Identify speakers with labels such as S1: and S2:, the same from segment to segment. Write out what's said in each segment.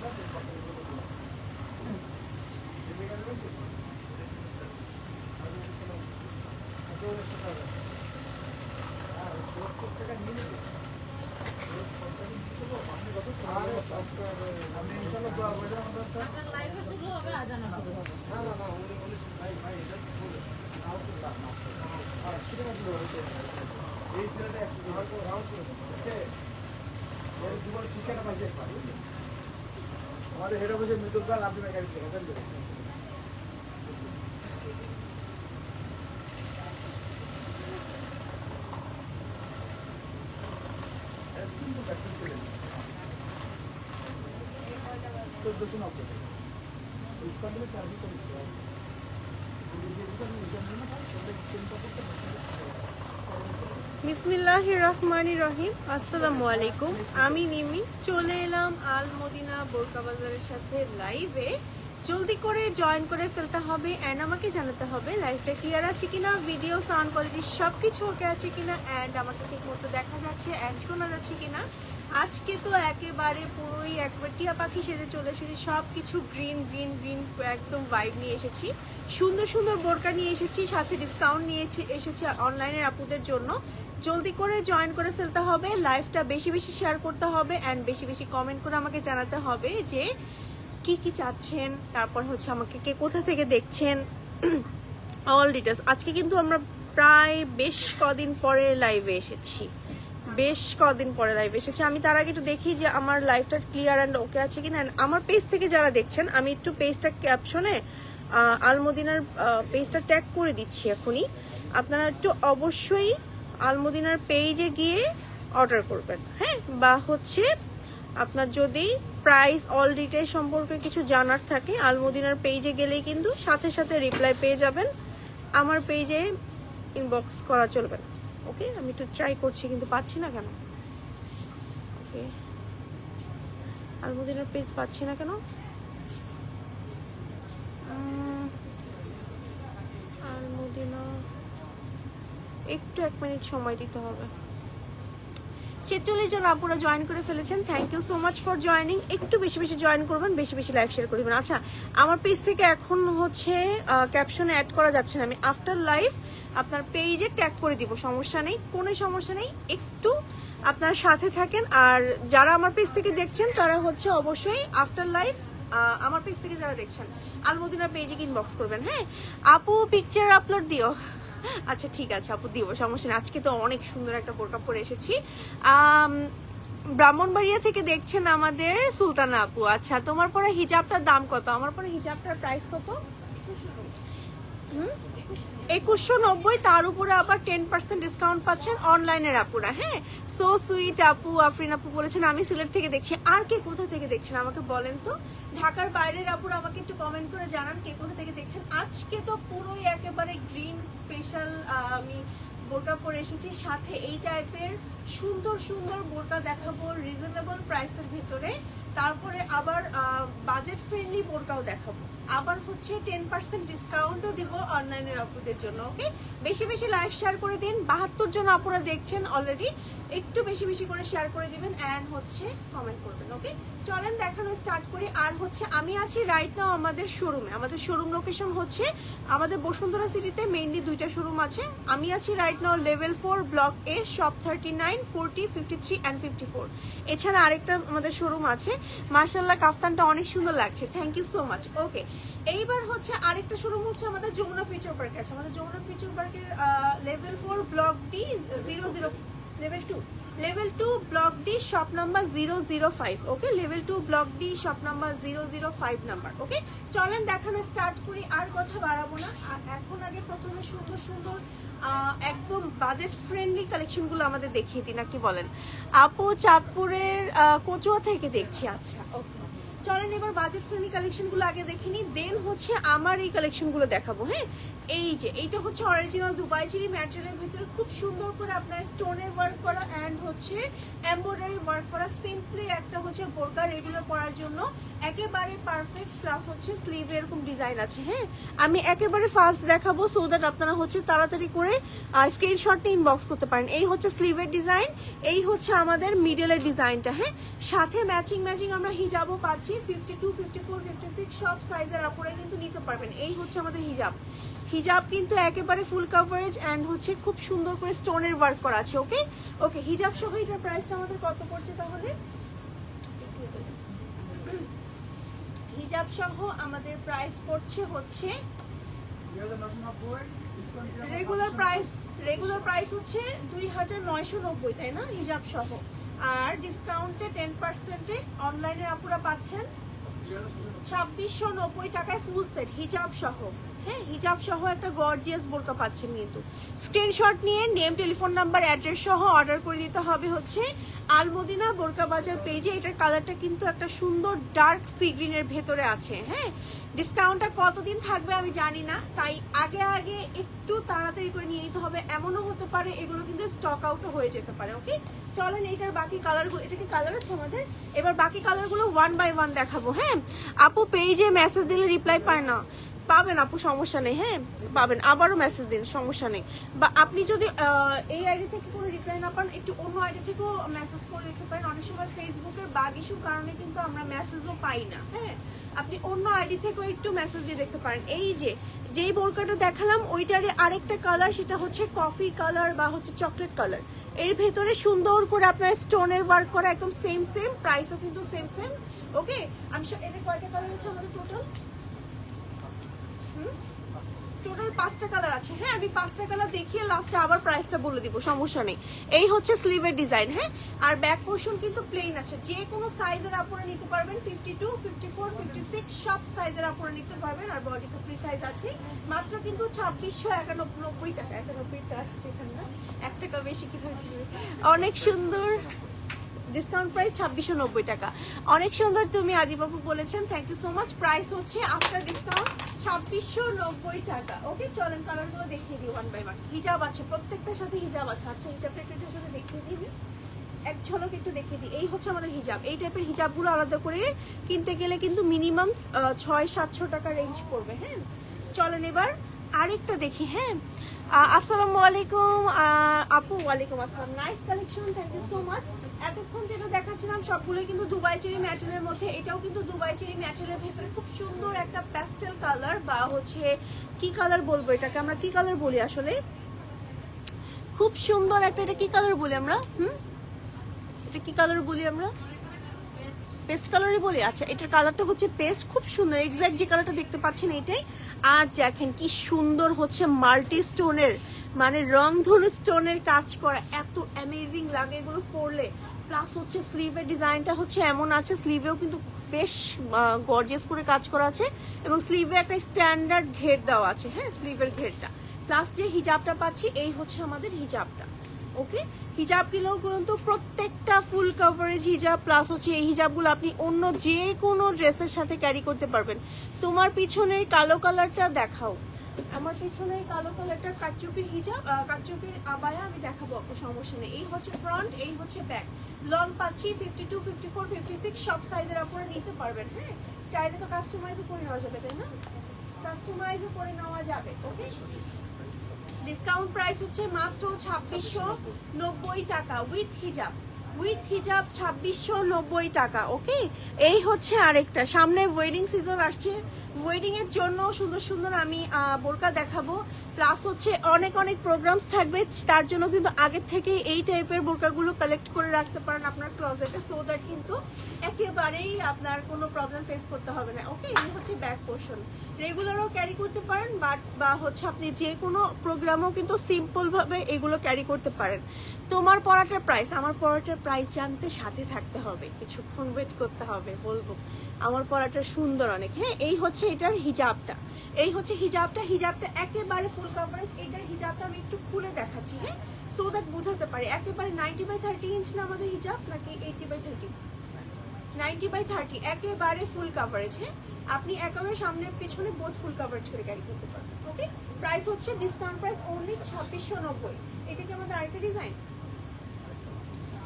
S1: Gracias. চোদ্দশো নব্বই
S2: রহিম। আসসালামু আলাইকুম। আমি মিমি। চলে এলাম আল বোরকা বাজারের সাথে লাইভে জলদি করে জয়েন করে ফেলতে হবে অ্যান্ড আমাকে জানাতে হবে লাইভটা ক্লিয়ার আছে কিনা ভিডিও সাউন্ড কোয়ালিটি সব কিছু ওকে আছে কিনা অ্যান্ড আমাকে ঠিক মতো দেখা যাচ্ছে অ্যান্ড শোনা যাচ্ছে কিনা। আজকে তো একেবারে পুরোই একবার টিয়া পাখি সেজে চলে এসেছি সব কিছু গ্রিন গ্রিন গ্রিন একদম ভাইব নিয়ে এসেছি। সুন্দর সুন্দর বোরকা নিয়ে এসেছি, সাথে ডিসকাউন্ট নিয়ে এসে- এসেছি অনলাইনের আপুদের জন্য। জলদি করে জয়েন করে ফেলতে হবে লাইভটা বেশি বেশি শেয়ার করতে হবে অ্যান্ড বেশি বেশি কমেন্ট করে আমাকে জানাতে হবে যে কি কি চাচ্ছেন, তারপর হচ্ছে আমাকে কে কোথা থেকে দেখছেন অল ডিটেলস আজকে কিন্তু আমরা প্রায় বেশ কদিন পরে লাইভে এসেছি। বেশ কদিন পরে লাইভ এসেছে। আমি তার আগে একটু দেখি যে আমার লাইভটা ক্লিয়ার অ্যান্ড ওকে আছে কিনা। আমার পেজ থেকে যারা দেখছেন, আমি একটু পেজটা ক্যাপশনে আলমদিনার পেজটা ট্যাগ করে দিচ্ছি এখনই। আপনারা একটু অবশ্যই আলমদিনার পেজে গিয়ে অর্ডার করবেন হ্যাঁ? বা হচ্ছে আপনার যদি প্রাইস অল ডিটেল সম্পর্কে কিছু জানার থাকে, আলমদিনার পেজে গেলেই কিন্তু সাথে সাথে রিপ্লাই পেয়ে যাবেন। আমার পেজে ইনবক্স করা চলবে না। ওকে, আমি একটু ট্রাই করছি, কিন্তু পাচ্ছি না কেন? ওকে। আলমদিনার পেজ পাচ্ছি না কেন? আলমুদিনা, একটু এক মিনিট সময় দিতে হবে। ছেচল্লিশ জন আপুরা জয়েন করে ফেলেছেন। Thank you so much for joining একটু বেশি বেশি জয়েন করবেন, বেশি বেশি লাইভ শেয়ার করবেন। আচ্ছা আমার পেজ থেকে এখন হচ্ছে ক্যাপশনে অ্যাড করা যাচ্ছে না। আমি আফটার লাইভ আপনার পেজে ট্যাগ করে দিব, সমস্যা নেই। কোনো সমস্যা নেই। একটু আপনার সাথে থাকেন। আর যারা আমার পেজ থেকে দেখছেন, তারা হচ্ছে অবশ্যই আফটার লাইভ আমার পেজ থেকে যারা দেখছেন, আলমদিনার পেজে ইনবক্স করবেন। হ্যাঁ? আপু পিকচার আপলোড দিও। আচ্ছা ঠিক আছে আপু, দিব, সমস্যা নেই। আজকে তো অনেক সুন্দর একটা বোরকা পরে এসেছি। ব্রাহ্মণবাড়িয়া থেকে দেখছেন আমাদের সুলতানা আপু। আচ্ছা তোমার পরে হিজাবটার দাম কত? আমার পরে হিজাবটার প্রাইস কত? হুম? একুশশো নব্বই, তার উপরে আবার টেন পার্সেন্ট ডিসকাউন্ট পাচ্ছেন অনলাইনের আপুরা হ্যাঁ? সো সুইট আপু, আফরিন আপু বলেছেন, আমি সিলেট থেকে দেখছি। আর কে কোথা থেকে দেখছেন আমাকে বলেন তো? ঢাকার বাইরের আপুরা আমাকে একটু কমেন্ট করে জানান কে কোথা থেকে দেখছেন। আজকে তো পুরোই একেবারে গ্রিন স্পেশাল আমি বোরকা পরে এসেছি। সাথে এই টাইপের সুন্দর সুন্দর বোরকা দেখাবো রিজনেবল প্রাইসের ভিতরে। তারপরে আবার বাজেট ফ্রেন্ডলি বোরকাও দেখাবো। আবার হচ্ছে টেন পার্সেন্ট ডিসকাউন্টও দিব অনলাইনের আপুদের জন্য ওকে বেশি বেশি লাইভ শেয়ার করে দিন। বাহাত্তর জন আপুরা দেখছেন অলরেডি একটু বেশি বেশি করে শেয়ার করে দিবেন অ্যান্ড হচ্ছে কমেন্ট করবেন ওকে চলেন দেখানো স্টার্ট করি। আর হচ্ছে আমি আছি রাইট নাও আমাদের শোরুমে আমাদের শোরুম লোকেশন হচ্ছে আমাদের বসুন্ধরা সিটিতে মেইনলি দুইটা শোরুম আছে। আমি আছি right now level four block A shop thirty nine forty fifty three and fifty four এছাড়া আরেকটা আমাদের শোরুম আছে। মার্শাল্লাহ কাফতানটা অনেক সুন্দর লাগছে। Thank you so much okay এইবার হচ্ছে আরেকটা শোরুম হচ্ছে আমাদের যমুনা ফিচার পার্কে আছে। আমাদের যমুনা ফিচার পার্কের level four block D zero zero level two level two block D shop number zero zero five okay level two block D shop number zero zero five number okay চলেন দেখানো start করি, আর কথা বাড়াবো না। আর এখন আগে প্রথমে সুন্দর সুন্দর একদম বাজেট ফ্রেন্ডলি কালেকশনগুলো আমাদের দেখিয়ে দিন না কি বলেন? আপু চাঁদপুরের কচুয়া থেকে দেখছি আচ্ছা ওকে চলেন, এবার বাজেট ফ্রেন্ডলি কালেকশনগুলো আগে দেখে নিই। দেন হচ্ছে আমার এই কালেকশনগুলো দেখাবো হ্যাঁ? এই যে, এইটা হচ্ছে অরিজিনাল দুবাই চিরি ম্যাটেরিয়ালের ভিতরে খুব সুন্দর করে আপনার স্টোনের ওয়ার্ক করা অ্যান্ড হচ্ছে এমব্রয়ডারি ওয়ার্ক করা। সিম্পলি একটা হচ্ছে বোরকা রেগুলার পরার জন্য। একেবারে পারফেক্ট প্লাস হচ্ছে স্লিভ এরকম ডিজাইন আছে হ্যাঁ? আমি একেবারে ফাস্ট দেখাবো সো দ্যাট আপনারা হচ্ছে তাড়াতাড়ি করে স্ক্রিনশট নিয়ে ইনবক্স করতে পারেন। এই হচ্ছে স্লিভের ডিজাইন এই হচ্ছে আমাদের মিডলের ডিজাইনটা হ্যাঁ? সাথে ম্যাচিং ম্যাচিং আমরা হিজাবও পাচ্ছি। Fifty two fifty four six সব সাইজের কিন্তু নিতে পারবেন। এই হচ্ছে আমাদের হিজাব হিজাব কিন্তু একেবারে ফুল কাভারেজ অ্যান্ড হচ্ছে খুব সুন্দর করে স্টোনের ওয়ার্ক করা আছে ওকে ওকে হিজাব সহ এটার প্রাইসটা আমাদের কত পড়ছে তাহলে? হিজাব সহ আমাদের প্রাইস পড়ছে হচ্ছে রেগুলার প্রাইস রেগুলার প্রাইস হচ্ছে দুই হাজার নয়শো নব্বই, তাই না? হিজাব সহ। আর ডিসকাউন্টে টেন পার্সেন্টে অনলাইনে আপনারা পাচ্ছেন। ছাব্বিশশো নব্বই টাকায় ফুল সেট হিজাব সহ হ্যাঁ হিজাব সহ একটা গর্জিয়াস বোরকা পাচ্ছেন কিন্তু স্ক্রিনশট নিয়ে নেম টেলিফোন নাম্বার অ্যাড্রেস সহ অর্ডার করে দিতে হবে হচ্ছে আলমদিনা বোরকা বাজার পেজে এটার কালারটা কিন্তু একটা সুন্দর ডার্ক সি গ্রিনের ভেতরে আছে হ্যাঁ। ডিসকাউন্টটা কতদিন থাকবে আমি জানি না, তাই আগে আগে একটু তাড়াতাড়ি করে নিয়ে নিতে হবে। এমনও হতে পারে এগুলো কিন্তু স্টক আউটও হয়ে যেতে পারে ওকে চলেন এইটার বাকি কালারগুলো এটা কি কালার আছে আমাদের? এবার বাকি কালারগুলো ওয়ান বাই ওয়ান দেখাবো হ্যাঁ? আপু পেজে মেসেজ দিলে রিপ্লাই পায় না। পাবেন আপু, সমস্যা নেই হ্যাঁ? পাবেন, আবারও মেসেজ দিন, সমস্যা নেই। বা আপনি যদি এই আইডি থেকে কোনো রিপ্লাই না পান, একটু অন্য আইডি থেকেও মেসেজ করে দিতে পারেন। অনেক সময় ফেসবুকের বাগ ইস্যুর কারণে কিন্তু আমরা মেসেজও পাই না হ্যাঁ? আপনি অন্য আইডি থেকেও একটু মেসেজ দিয়ে দেখতে পারেন। এই যে, যেই বোরকাটা দেখালাম ওইটারে আরেকটা কালার সেটা হচ্ছে কফি কালার বা হচ্ছে চকলেট কালারের ভেতরে সুন্দর করে আপনার স্টোনের ওয়ার্ক করা, একদম সেম সেম প্রাইসও কিন্তু সেম সেম ওকে আমি এদের কয়টা কালার হচ্ছে আমাদের টোটাল টোটাল পাঁচটা কালার আছে। হ্যাঁ আমি পাঁচটা কালার দেখিয়ে লাস্টে আবার প্রাইসটা বলে দিব, সমস্যা নেই। এই হচ্ছে স্লিভের ডিজাইন হ্যাঁ? আর ব্যাক কিন্তু প্লেন আছে। যে কোনো সাইজের আপনারা নিতে পারবেন fifty two fifty four fifty six সব সাইজের আপনারা নিতে পারবেন, আর বডিতে ফ্রি সাইজ আছে মাত্র কিন্তু ছাব্বিশশো একানব্বই টাকা, একানব্বইটা আসছে এখানে এক টাকা বেশি কীভাবে? অনেক সুন্দর। ডিসকাউন্ট প্রাইস ছাব্বিশশো নব্বই টাকা। অনেক সুন্দর তুমি আদিবাবু বলেছেন thank you so much price হচ্ছে আফটার ডিসকাউন্ট ছাব্বিশশো নব্বই টাকা। ওকে চলেন কালারগুলো দেখিয়ে দিই ওয়ান বাই ওয়ান হিজাব আছে, প্রত্যেকটার সাথে হিজাব আছে। আচ্ছা হিজাবটা সাথে দেখিয়ে দিবি এক ঝলক একটু দেখিয়ে দিই। এই হচ্ছে আমাদের হিজাব। এই টাইপের হিজাবগুলো আলাদা করে কিনতে গেলে কিন্তু মিনিমাম ছয় সাতশো টাকা রেঞ্জ পড়বে হ্যাঁ? চলেন এবার আরেকটা দেখি হ্যাঁ? আসসালামু আলাইকুম। আপু, ওয়ালাইকুম আসসালাম। Nice collection thank you so much এতক্ষণ যেটা দেখাচ্ছিলাম সবগুলো কিন্তু দুবাই চেরি ম্যাটেরিয়ালের মধ্যে। এটাও কিন্তু দুবাই চেরি ম্যাটেরিয়ালের ভেতরে খুব সুন্দর একটা প্যাস্টেল কালার বা হচ্ছে কি কালার বলব এটাকে? আমরা কি কালার বলি আসলে? খুব সুন্দর একটা, এটা কি কালার বলি আমরা? হুম? এটা কি কালার বলি আমরা? পেস্ট কালারই বলি আচ্ছা এটার কালারটা হচ্ছে পেস্ট খুব সুন্দর এক্স্যাক্ট যে কালারটা দেখতে পাচ্ছেন এটাই আর দেখেন কি সুন্দর হচ্ছে মাল্টি স্টোনের মানে রংধনু স্টোনের কাজ করা, এত অ্যামেজিং লাগে এগুলো পরলে। প্লাস হচ্ছে স্লিভের ডিজাইনটা হচ্ছে এমন আছে স্লিভেও কিন্তু বেশ গর্জিয়াস করে কাজ করা আছে। এবং স্লিভে একটা স্ট্যান্ডার্ড ঘের দেওয়া আছে হ্যাঁ স্লিভের ঘেরটা। প্লাস যে হিজাবটা পাচ্ছি, এই হচ্ছে আমাদের হিজাবটা। ওকে? হিজাবগুলো কিন্তু প্রত্যেকটা ফুল কভারেজ হিজাব প্লাস হচ্ছে এই হিজাবগুলো আপনি অন্য যে কোনো ড্রেসের সাথে ক্যারি করতে পারবেন। তোমার পিছনের কালো কালারটা দেখাও। আমার পিছনে কালো কালারটা কাচুপির হিজাব আহ, কাচুপির আবায়া আমি দেখাবো আপু সমস্যা নেই। এই হচ্ছে ফ্রন্ট এই হচ্ছে ব্যাক লং পাচ্ছি fifty two fifty four fifty six সব সাইজের আপনারা নিতে পারবেন হ্যাঁ? চাইলে তো কাস্টমাইজও করে নেওয়া যাবে তাই না? কাস্টমাইজও করে নেওয়া যাবে ওকে ডিসকাউন্ট প্রাইস হচ্ছে মাত্র ছাব্বিশশো নব্বই টাকা উইথ হিজাব উইথ হিজাব ছাব্বিশশো নব্বই টাকা ওকে এই হচ্ছে আরেকটা। সামনে ওয়েডিং সিজন আসছে। ওয়েডিং এর জন্য সুন্দর সুন্দর আমি বোরকা দেখাবো। প্লাস হচ্ছে অনেক অনেক প্রোগ্রামস থাকবে। তার জন্য কিন্তু আগের থেকে এই টাইপের বোরকাগুলো কালেক্ট করে রাখতে পারেন আপনার ক্লোজেটে সো দ্যাট কিন্তু একেবারেই আপনার কোনো প্রবলেম ফেস করতে হবে না। ওকে এই হচ্ছে ব্যাক পোর্শন রেগুলারও ক্যারি করতে পারেন বাট বা হচ্ছে আপনি যে কোনো প্রোগ্রামও কিন্তু সিম্পলভাবে এগুলো ক্যারি করতে পারেন। তোমার পড়াটার প্রাইস আমার পড়াটার প্রাইস জানতে সাথে থাকতে হবে। কিছুক্ষণ ওয়েট করতে হবে, বলব। আমার পড়াটা সুন্দর অনেক। হ্যাঁ এই হচ্ছে এটার হিজাবটা। এই হচ্ছে হিজাবটা হিজাবটা একেবারে ফুল কভারেজ এটার হিজাবটা আমি একটু খুলে দেখাচ্ছি হ্যাঁ? সো দ্যাট বোঝাতে পারি, একেবারে নাইনটি বাই থার্টি ইঞ্চ না আমাদের হিজাব, নাকি eighty by thirty ninety by thirty একেবারে ফুল কাভারেজ হ্যাঁ? আপনি একেবারে সামনে পেছনে বোধ ফুল কাভারেজ করে ক্যারি করতে পারবেন ওকে প্রাইস হচ্ছে ডিসকাউন্ট প্রাইস অনলি ছাব্বিশশো নব্বই। এটা কি আমাদের আরেকটা ডিজাইন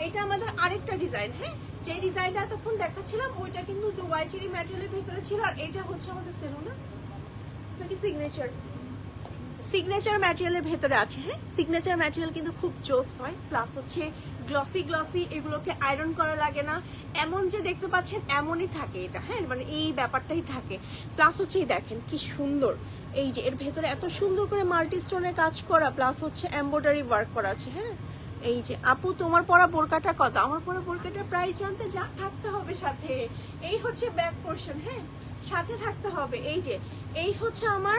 S2: এটা আমাদের আরেকটা ডিজাইন হ্যাঁ? যে ডিজাইনটা এতক্ষণ দেখাচ্ছিলাম, ওইটা কিন্তু দুবাই চেরি ম্যাটেরিয়ালের ভিতরে ছিল, আর এটা হচ্ছে আমাদের সেলুনা নাকি সিগনেচার সিগনেচার ম্যাটেরিয়ালের ভেতরে আছে হ্যাঁ? সিগনেচার ম্যাটেরিয়াল কিন্তু খুব জোস হয় প্লাস হচ্ছে গ্লসি গ্লসি এগুলোকে আয়রন করা লাগে না। এমন যে দেখতে পাচ্ছেন, এমনই থাকে এটা হ্যাঁ? মানে এই ব্যাপারটাই থাকে। প্লাস হচ্ছে দেখেন, কি সুন্দর। এই যে এর ভেতরে এত সুন্দর করে মাল্টি স্টোনের কাজ করা প্লাস হচ্ছে এমব্রয়ডারি ওয়ার্ক করা আছে হ্যাঁ? এই যে, আপু, তোমার পরা বোরকাটা কত? আমার পরা বোরকাটা প্রায় জানতে যা থাকতে হবে সাথে। এই হচ্ছে ব্যাক পোর্শন হ্যাঁ? সাথে থাকতে হবে। এই যে, এই হচ্ছে আমার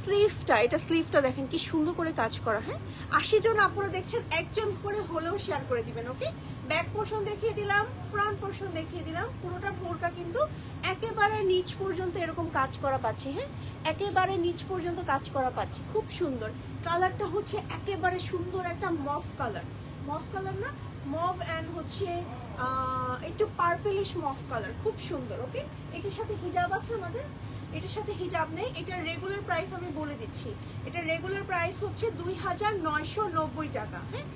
S2: স্লিভটা এটা স্লিভটা দেখেন কি সুন্দর করে কাজ করা হ্যাঁ? আশি জন আপুরা দেখছেন, একজন করে হলেও শেয়ার করে দিবেন ওকে ব্যাক পোর্শন দেখিয়ে দিলাম ফ্রন্ট পোর্শন দেখিয়ে দিলাম, পুরোটা বোরকা কিন্তু একেবারে নিচ পর্যন্ত এরকম কাজ করা পাচ্ছি হ্যাঁ? একেবারে নিচ পর্যন্ত কাজ করা পাচ্ছি, খুব সুন্দর। কালারটা হচ্ছে একেবারে সুন্দর একটা মফ কালার মফ কালার না মভ অ্যান্ড হচ্ছে একটু পার্পেলিশ মফ কালার খুব সুন্দর ওকে এটার সাথে হিজাব আছে আমাদের? এটার সাথে হিজাব নেই, এটার রেগুলার প্রাইস আমি বলে দিচ্ছি। এটার রেগুলার প্রাইস হচ্ছে দুই হাজার নয়শো নব্বই টাকা হ্যাঁ?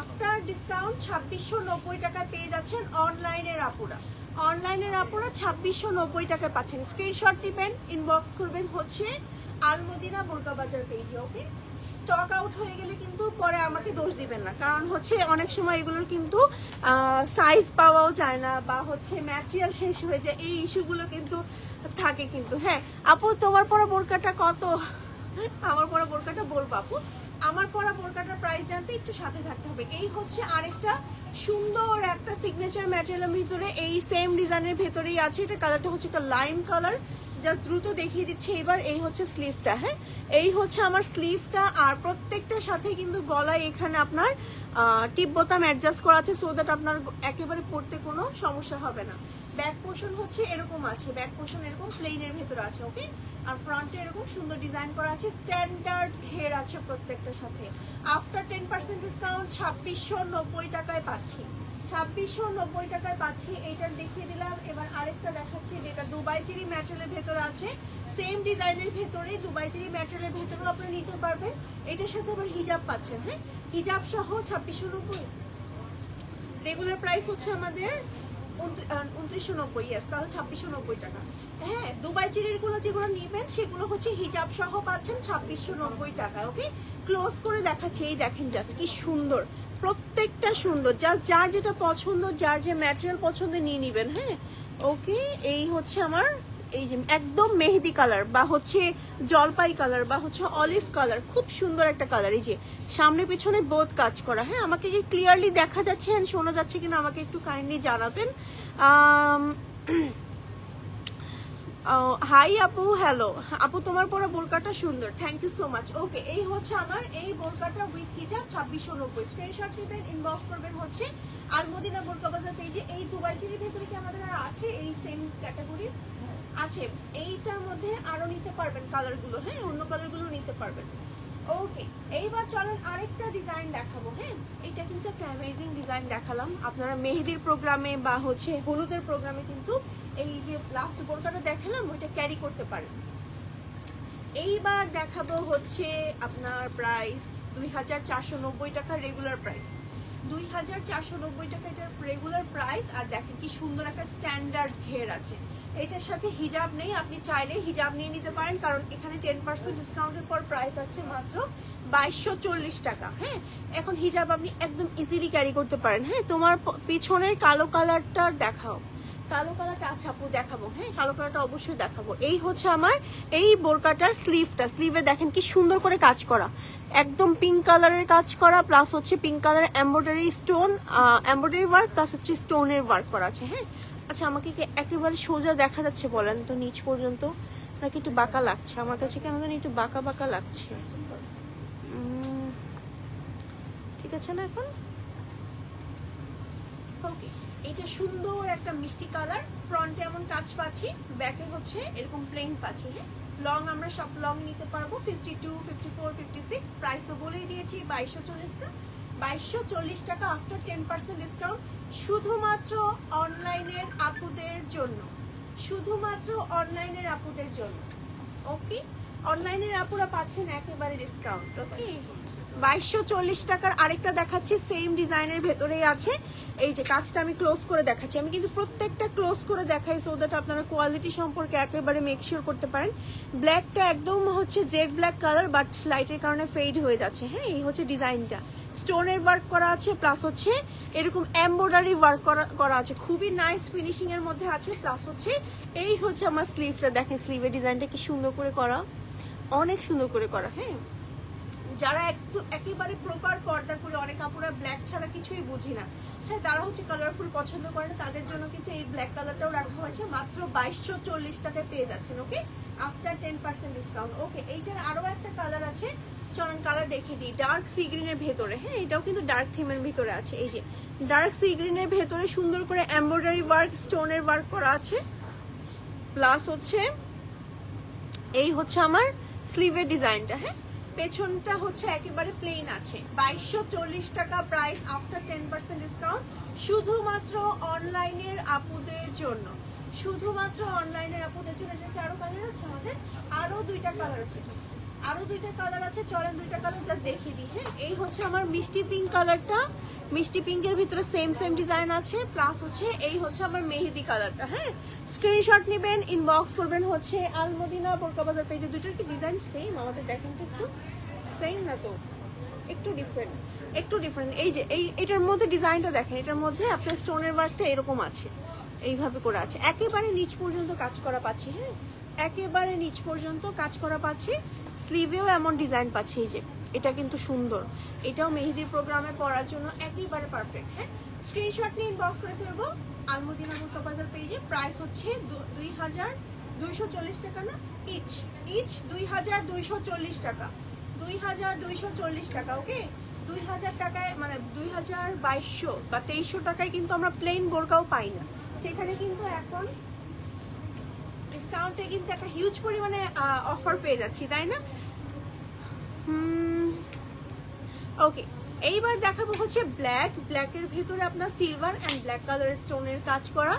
S2: আফটার ডিসকাউন্ট ছাব্বিশশো নব্বই টাকায় পেয়ে যাচ্ছেন অনলাইনের আপুরা। অনলাইনের আপুরা ছাব্বিশশো নব্বই টাকায় পাচ্ছেন। স্ক্রিনশট নেবেন ইনবক্স করবেন হচ্ছে আলমদিনা বোরকা বাজার পেজে ওকে স্টক আউট হয়ে গেলে কিন্তু পরে আমাকে দোষ দিবেন না। কারণ হচ্ছে অনেক সময় এগুলোর কিন্তু সাইজ পাওয়াও যায় না বা হচ্ছে ম্যাটেরিয়াল শেষ হয়ে যায়। এই ইস্যুগুলো কিন্তু থাকে কিন্তু হ্যাঁ। আপু, তোমার পরা বোরকাটা কত? আমার পরা বোরকাটা বলব আপু। আমার পরা বোরকাটার প্রাইস জানতে একটু সাথে থাকতে হবে। এই হচ্ছে আরেকটা সুন্দর একটা সিগনেচার ম্যাটেরিয়ালের ভিতরে এই সেম ডিজাইনের ভেতরেই আছে। এটা কালারটা হচ্ছে একটা লাইম কালার জাস্ট দ্রুত দেখিয়ে দিচ্ছি। এবার এই হচ্ছে স্লিভটা হ্যাঁ। এই হচ্ছে আমার স্লিভটা আর প্রত্যেকটার সাথে কিন্তু গলায় এখানে আপনার টিপ বোতাম অ্যাডজাস্ট করা আছে সো দ্যাট আপনার একেবারে পড়তে কোনো সমস্যা হবে না। ব্যাক পোর্শন হচ্ছে এরকম আছে ব্যাক পোর্শন এরকম প্লেনের ভেতরে আছে ওকে আর ফ্রন্টে এরকম সুন্দর ডিজাইন করা আছে স্ট্যান্ডার্ড ঘের আছে প্রত্যেকটার সাথে। আফটার টেন পার্সেন্ট ডিসকাউন্ট ছাব্বিশশো নব্বই টাকায় পাচ্ছি। ছাব্বিশশো নব্বই টাকায় পাচ্ছি, এইটা দেখিয়ে দিলাম। এবার আরেকটা দেখাচ্ছি, যেটা দুবাই চিরি ম্যাটেরিয়ালের ভেতরে আছে। সেম ডিজাইনের ভেতরে, দুবাই চিরি ম্যাটেরিয়ালের ভেতরেও আপনি নিতে পারবেন। এটার সাথে আবার হিজাব পাচ্ছেন হ্যাঁ? হিজাব সহ ছাব্বিশশো নব্বই। রেগুলার প্রাইস হচ্ছে আমাদের উনত্রিশশো নব্বই ইয়াস তাহলে ছাব্বিশশো নব্বই টাকা। হ্যাঁ দুবাই চিরিরগুলো যেগুলো নেবেন, সেগুলো হচ্ছে হিজাব সহ ছাব্বিশশো নব্বই টাকা ওকে ক্লোজ করে দেখাচ্ছি দেখেন জাস্ট কি সুন্দর, প্রত্যেকটা সুন্দর জাস্ট যার যেটা পছন্দ, যার যে ম্যাটেরিয়াল পছন্দ নিয়ে নেবেন হ্যাঁ? ওকে এই হচ্ছে আমার এই যে একদম মেহেদি কালার বা হচ্ছে জলপাই কালার বা হচ্ছে অলিভ কালার, খুব সুন্দর একটা কালার। এই যে সামনে পেছনে বোধ কাজ করা। হ্যাঁ আমাকে কি ক্লিয়ারলি দেখা যাচ্ছে and শোনা যাচ্ছে কিনা আমাকে একটু কাইন্ডলি জানাবেন? হাই আপু হ্যালো আপু, তোমার পরা বোরকাটা সুন্দর। Thank you so much okay এই হচ্ছে আমার, এই বোরকাটা উইথ হিজাব ছাব্বিশশো নব্বই। স্ক্রিনশট নেবেন ইনবক্স করবেন হচ্ছে আর আলমদিনা বোরকা বাজার পেজে এই দুবাই চিরির ভেতরে কি আমাদের আছে এই সেম ক্যাটাগরির আছে এইটার মধ্যে আরও নিতে পারবেন কালারগুলো হ্যাঁ? অন্য কালারগুলো নিতে পারবেন। ওকে এইবার চলেন আরেকটা ডিজাইন দেখাবো হ্যাঁ? এটা কিন্তু একটা অ্যামেজিং ডিজাইন দেখালাম। আপনারা মেহেদির প্রোগ্রামে বা হচ্ছে হলুদের প্রোগ্রামে কিন্তু এই যে লাস্ট বোরকাটা দেখালাম, ওইটা ক্যারি করতে পারেন। এইবার দেখাবো হচ্ছে আপনার প্রাইস দুই হাজার চারশো নব্বই টাকা রেগুলার প্রাইস দুই হাজার চারশো নব্বই টাকা এটার রেগুলার প্রাইস আর দেখেন কি সুন্দর একটা স্ট্যান্ডার্ড আছে। এটার সাথে হিজাব নেই, আপনি চাইলে হিজাব নিয়ে নিতে পারেন, কারণ এখানে টেন পার্সেন্ট ডিসকাউন্টের পর প্রাইস আছে মাত্র বাইশশো চল্লিশ টাকা হ্যাঁ? এখন হিজাব আপনি একদম ইজিলি ক্যারি করতে পারেন হ্যাঁ? তোমার পিছনের কালো কালারটা দেখাও। কালো কালারটা আচ্ছা আপু দেখাবো হ্যাঁ? কালো কালারটা অবশ্যই দেখাবো। এই হচ্ছে আমার, এই বোরকাটার স্লিভটা স্লিভে দেখেন কি সুন্দর করে কাজ করা। একদম পিঙ্ক কালারের কাজ করা প্লাস হচ্ছে পিঙ্ক কালারের embroidery stone embroidery work plus হচ্ছে স্টোনের ওয়ার্ক করা আছে হ্যাঁ? আচ্ছা আমাকে কি একেবারে সোজা দেখা যাচ্ছে বলেন তো নিচ পর্যন্ত? নাকি একটু বাঁকা লাগছে? আমার কাছে কেন জানি একটু বাঁকা বাঁকা লাগছে। ঠিক আছে না এখন? ওকে এটা সুন্দর একটা মিষ্টি কালার ফ্রন্টে এমন কাজ পাচ্ছি ব্যাকে হচ্ছে এরকম প্লেন পাচ্ছি হ্যাঁ? লং আমরা সব লং নিতে পারব fifty two fifty four fifty six price তো বলেই দিয়েছি বাইশশো চল্লিশ টাকা বাইশশো চল্লিশ টাকা আফটার টেন পার্সেন্ট ডিসকাউন্ট শুধুমাত্র অনলাইনের আপুদের জন্য, শুধুমাত্র অনলাইনের আপুদের জন্য ওকে অনলাইনের আপুরা পাচ্ছেন একেবারে ডিসকাউন্ট ওকে বাইশশো চল্লিশ টাকার আরেকটা দেখাচ্ছি সেম ডিজাইনের ভেতরেই আছে। এই যে কাজটা আমি ক্লোজ করে দেখাচ্ছি। আমি কিন্তু প্রত্যেকটা ক্লোজ করে দেখাই সো দ্যাট আপনারা কোয়ালিটি সম্পর্কে একেবারে মেক শিওর করতে পারেন। ব্ল্যাকটা একদম হচ্ছে জেড ব্ল্যাক কালার বাট লাইটের কারণে ফেড হয়ে যাচ্ছে। হ্যাঁ এই হচ্ছে ডিজাইনটা স্টোনের ওয়ার্ক করা আছে প্লাস হচ্ছে এরকম এমব্রয়ডারি ওয়ার্ক করা করা আছে। খুবই নাইস ফিনিশিং এর মধ্যে আছে প্লাস হচ্ছে এই হচ্ছে আমার স্লিভটা দেখেন স্লিভের ডিজাইনটা কি সুন্দর করে করা। অনেক সুন্দর করে করা হ্যাঁ। যারা একটু একেবারে প্রপার পর্দা করে, অনেক আপুরা ব্ল্যাক ছাড়া কিছুই বুঝি না। হ্যাঁ তারা হচ্ছে কালারফুল পছন্দ করে না, তাদের জন্য কিন্তু এই ব্ল্যাক কালারটাও রাখা হয়েছে। মাত্র বাইশশো চল্লিশ টাকায় পেয়ে যাচ্ছেন okay after ten percent discount okay এইটার আরও একটা কালার আছে। চলন কালার দেখে দিই। ডার্ক সি গ্রিনের ভেতরে হ্যাঁ এটাও কিন্তু ডার্ক থিমের ভিতরে আছে। এই যে ডার্ক সি গ্রিনের ভেতরে সুন্দর করে এমব্রয়ডারি ওয়ার্ক স্টোনের ওয়ার্ক করা আছে। প্লাস হচ্ছে, এই হচ্ছে আমার স্লিভের ডিজাইনটা হ্যাঁ? পেছনটা হচ্ছে একেবারে প্লেন আছে। বাইশশো চল্লিশ টাকা price after ten percent discount শুধুমাত্র অনলাইনের আপুদের জন্য। শুধুমাত্র অনলাইনের আপুদের জন্য আরও কালার আছে আমাদের? আরও দুইটা কালার আছে। আরও দুইটা কালার আছে, চলেন দুইটা কালার যা দেখিয়ে দিই হ্যাঁ? এই হচ্ছে আমার মিষ্টি পিঙ্ক কালারটা মিষ্টি পিঙ্কের ভিতরে সেম সেম ডিজাইন আছে প্লাস হচ্ছে এই হচ্ছে আমার মেহেদি কালারটা হ্যাঁ? স্ক্রিনশট নেবেন ইনবক্স করবেন হচ্ছে আলমদিনা বোরকা বাজার পেজে দুটোর কি ডিজাইন সেম আমাদের দেখেন তো একটু। সেম না তো? একটু ডিফারেন্ট একটু ডিফারেন্ট এই যে, এই, এটার মধ্যে ডিজাইনটা দেখেন, এটার মধ্যে আপনার স্টোনের ওয়ার্কটা এরকম আছে, এইভাবে করে আছে। একেবারে নিচ পর্যন্ত কাজ করা পাচ্ছি হ্যাঁ? একেবারে নিচ পর্যন্ত কাজ করা পাচ্ছি। স্লিভেও এমন ডিজাইন পাচ্ছি যে, এটা কিন্তু সুন্দর। এটাও মেহেদির প্রোগ্রামে পড়ার জন্য একেবারে পারফেক্ট হ্যাঁ? স্ক্রিনশট নিয়ে ইনবক্স করে ফেলব। আলমদিনা মুক্তা বাজার পেজে প্রাইস হচ্ছে দুই হাজার দুইশো চল্লিশ টাকা না? ইচ ইচ দুই হাজার দুইশো চল্লিশ টাকা। দুই হাজার দুইশো চল্লিশ টাকা ওকে দুই হাজার টাকায় মানে দুই হাজার বাইশশো বা তেইশশো টাকায় কিন্তু আমরা প্লেন বোরকাও পাই না। সেখানে কিন্তু এখন ডিসকাউন্টে কিন্তু একটা হিউজ পরিমাণে অফার পেয়ে যাচ্ছি, তাই না? ওকে এইবার দেখাবো হচ্ছে ব্ল্যাক ব্ল্যাকের ভিতরে আপনার সিলভার অ্যান্ড ব্ল্যাক কালারের স্টোনের কাজ করা।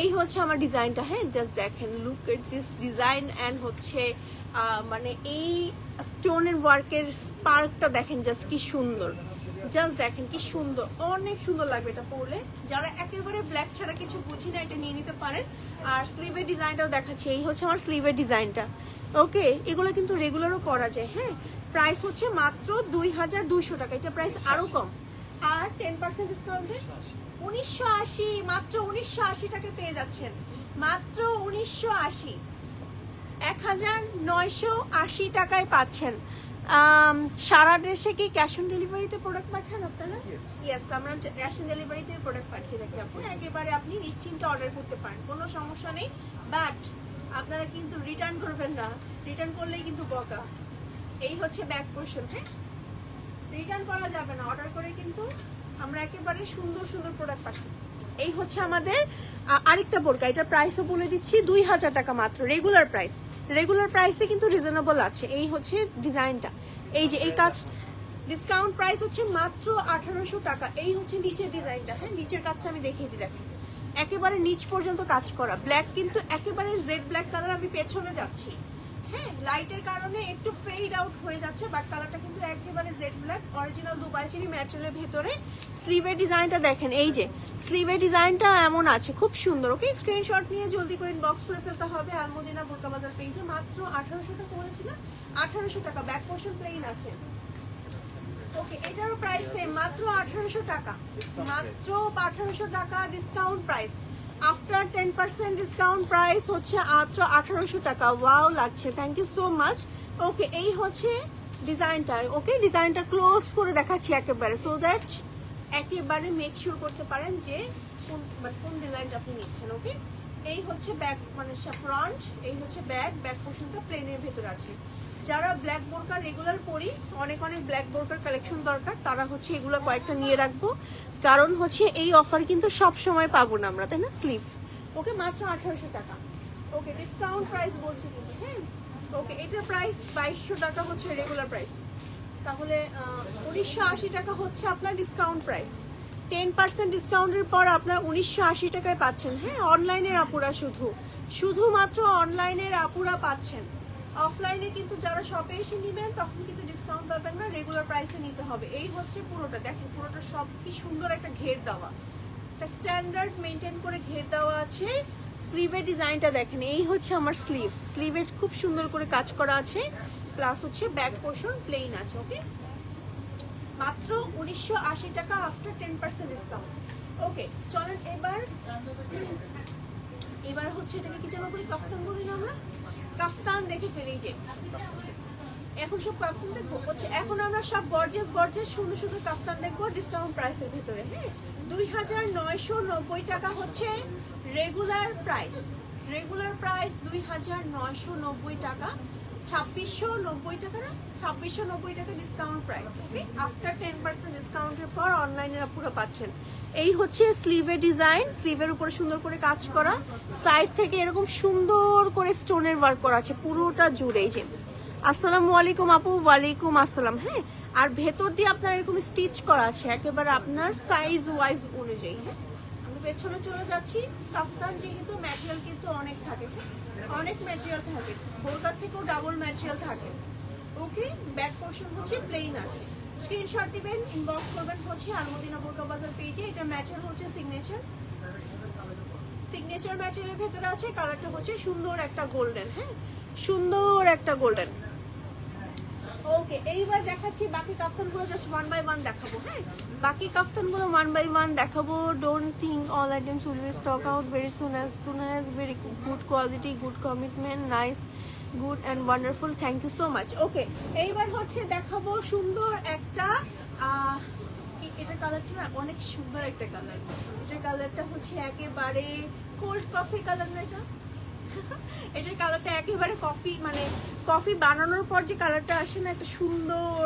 S2: এই হচ্ছে আমার ডিজাইনটা হ্যাঁ জাস্ট দেখেন look at this design and হচ্ছে মানে এই স্টোনের ওয়ার্কের স্পার্কটা দেখেন জাস্ট কি সুন্দর। জাস্ট দেখেন কি সুন্দর অনেক সুন্দর লাগবে এটা পরলে। যারা একেবারে ব্ল্যাক ছাড়া কিছু বুঝি না এটা নিয়ে নিতে পারেন। আর স্লিভের ডিজাইনটাও দেখাচ্ছি এই হচ্ছে আমার স্লিভের ডিজাইনটা। ওকে এগুলো কিন্তু রেগুলারও করা যায় হ্যাঁ? প্রাইস হচ্ছে মাত্র দুই হাজার দুইশো টাকা এটা প্রাইস আরও কম। আর টেন পার্সেন্ট ডিসকাউন্টে উনিশশো আশি মাত্র উনিশশো আশি টাকা পেয়ে যাচ্ছেন। মাত্র উনিশশো আশি। এক হাজার নয়শো আশি টাকায় পাচ্ছেন। সারা দেশে কি ক্যাশ অন ডেলিভারিতে প্রোডাক্ট পাঠান আপনারা? ইয়েস আমরা ক্যাশ অন ডেলিভারিতে প্রোডাক্ট পাঠিয়ে থাকি আপু একেবারে আপনি নিশ্চিন্তে অর্ডার করতে পারেন কোনো সমস্যা নেই। বাট আপনারা কিন্তু রিটার্ন করবেন না। রিটার্ন করলেই কিন্তু বকা। এই হচ্ছে ব্যাক পোর্শন হ্যাঁ? রিটার্ন করা যাবে না। অর্ডার করে কিন্তু আমরা একেবারে সুন্দর সুন্দর প্রোডাক্ট পাচ্ছি এই হচ্ছে আমাদের আরেকটা বোরকা। এটা প্রাইসও বলে দিচ্ছি দুই হাজার টাকা মাত্র। রেগুলার প্রাইস রেগুলার প্রাইসে কিন্তু রিজনেবল আছে। এই হচ্ছে ডিজাইনটা এই যে এই কাজ ডিসকাউন্ট প্রাইস হচ্ছে মাত্র আঠারোশো টাকা। এই হচ্ছে নিচের ডিজাইনটা হ্যাঁ? নিচের কাজটা আমি দেখিয়ে দিই দেখেন একেবারে নিচ পর্যন্ত কাজ করা। ব্ল্যাক কিন্তু একেবারে জেড ব্ল্যাক কালার আমি পেছনে যাচ্ছি। হ্যাঁ লাইটের কারণে একটু ফেড আউট হয়ে যাচ্ছে বাট কালারটা কিন্তু একেবারে জেড ব্ল্যাক অরিজিনাল দুবাই চিনি ম্যাটেরিয়ালের ভেতরে। স্লিভের ডিজাইনটা দেখেন এই যে স্লিভের ডিজাইনটা এমন আছে খুব সুন্দর ওকে স্ক্রিনশট নিয়ে জলদি করে ইনবক্স করে ফেলতে হবে আলমদিনা বোরকা বাজার পেজে মাত্র আঠারোশো টাকা বলেছিলাম আঠারোশো টাকা ব্যাক পোর্শন প্লেন আছে। ওকে এটারও প্রাইস সেম মাত্র আঠারোশো টাকা মাত্র আঠারোশো টাকা discount price after ten percent discount price হচ্ছে মাত্র আঠারোশো টাকা। ওয়াও লাগছে। Thank you so much okay এই হচ্ছে ডিজাইনটা ওকে ডিজাইনটা ক্লোজ করে দেখাচ্ছি একেবারে। সো দ্যাট একেবারে মেক শিওর করতে পারেন যে কোন মানে কোন ডিজাইনটা আপনি নিচ্ছেন ওকে এই হচ্ছে ব্যাক মানে ফ্রন্ট এই হচ্ছে ব্যাক ব্যাক পোর্শনটা প্লেনের ভেতর আছে। যারা ব্ল্যাক বোরকা রেগুলার পরি, অনেক অনেক ব্ল্যাক বোরকার কালেকশন দরকার, তারা হচ্ছে এগুলো কয়েকটা নিয়ে রাখব। কারণ হচ্ছে এই অফার কিন্তু সব সময় পাবো না আমরা, তাই না স্লিভ ওকে, মাত্র আঠারোশো টাকা। ওকে ডিসকাউন্ট প্রাইস বলছি কিন্তু হ্যাঁ? ওকে এটার প্রাইস বাইশশো টাকা হচ্ছে রেগুলার প্রাইস তাহলে উনিশশো আশি টাকা হচ্ছে আপনার ডিসকাউন্ট প্রাইস টেন পার্সেন্ট ডিসকাউন্টের পর আপনার উনিশশো আশি টাকায় পাচ্ছেন হ্যাঁ? অনলাইনের আপুরা শুধু। শুধুমাত্র অনলাইনের আপুরা পাচ্ছেন। অফলাইনে কিন্তু যারা শপে এসে নেবেন, তখন কিন্তু ডিসকাউন্ট পাবেন না রেগুলার প্রাইসে নিতে হবে। এই হচ্ছে পুরোটা। দেখেন, পুরোটা সব কি সুন্দর একটা ঘের দেওয়া। একটা স্ট্যান্ডার্ড মেনটেন করে ঘের দেওয়া আছে। স্লিভের ডিজাইনটা দেখেন, এই হচ্ছে আমার স্লিভ স্লিভের খুব সুন্দর করে কাজ করা আছে। প্লাস হচ্ছে ব্যাক পোর্শন প্লেন আছে ওকে মাত্র উনিশশো আশি টাকা after ten percent discount okay চলেন এবার এবার হচ্ছে এটাকে কি যেন বলি কাফতান বলি না আমরা? কাফতান দেখে ফেলি যে। এখন সব কাফতান দেখব। হচ্ছে এখন আমরা সব গর্জেস গর্জেস সুন্দর সুন্দর কাফতান দেখব ডিসকাউন্ট প্রাইসের ভিতরে হ্যাঁ? দুই হাজার নয়শো নব্বই টাকা হচ্ছে রেগুলার প্রাইস রেগুলার প্রাইস দুই হাজার নয়শো নব্বই টাকা, ছাব্বিশশো নব্বই টাকা না? ছাব্বিশশো নব্বই টাকা discount price okay after ten percent ডিসকাউন্টের পর অনলাইনে পুরো পাচ্ছেন। এই হচ্ছে স্লিভের ডিজাইন স্লিভের উপরে সুন্দর করে কাজ করা। সাইড থেকে এরকম সুন্দর করে স্টোনের ওয়ার্ক করা আছে, পুরোটা জুড়ে যে। আসসালামু আলাইকুম আপু, ওয়ালাইকুম আসসালাম হ্যাঁ? আর ভেতর দিয়ে আপনার এরকম স্টিচ করা আছে, একেবারে আপনার সাইজ ওয়াইজ অনুযায়ী হ্যাঁ? আমি পেছনে চলে যাচ্ছি, কাফতান যেহেতু ম্যাটেরিয়াল কিন্তু অনেক থাকে হ্যাঁ? অনেক ম্যাটেরিয়াল থাকে, বোরকার থেকেও ডাবল ম্যাটেরিয়াল থাকে। ওকে ব্যাক পোর্শন হচ্ছে প্লেন আছে। স্ক্রিনশট দিবেন ইনবক্স করবেন হচ্ছে আলমদিনা বোরকা বাজার পেজে এটা ম্যাটেরিয়াল হচ্ছে সিগনেচার সিগনেচার ম্যাটেরিয়ালের ভেতরে আছে কালারটা হচ্ছে সুন্দর একটা গোল্ডেন হ্যাঁ? সুন্দর একটা গোল্ডেন ওকে এইবার দেখাচ্ছি বাকি কাফতানগুলো জাস্ট ওয়ান বাই ওয়ান দেখাবো হ্যাঁ? বাকি কাফতানগুলো ওয়ান বাই ওয়ান দেখাবো। Don't think all items will be stock out very soon as soon as very good quality good commitment nice good and wonderful, thank you so much. Okay, এইবার হচ্ছে দেখাবো সুন্দর একটা এটা কালারটা না অনেক সুন্দর একটা কালার। এটা কালারটা হচ্ছে একেবারে কোল্ড কফির কালার না এটা? এটার কালারটা একেবারে কফি মানে কফি বানানোর পর যে কালারটা আসে না, একটা সুন্দর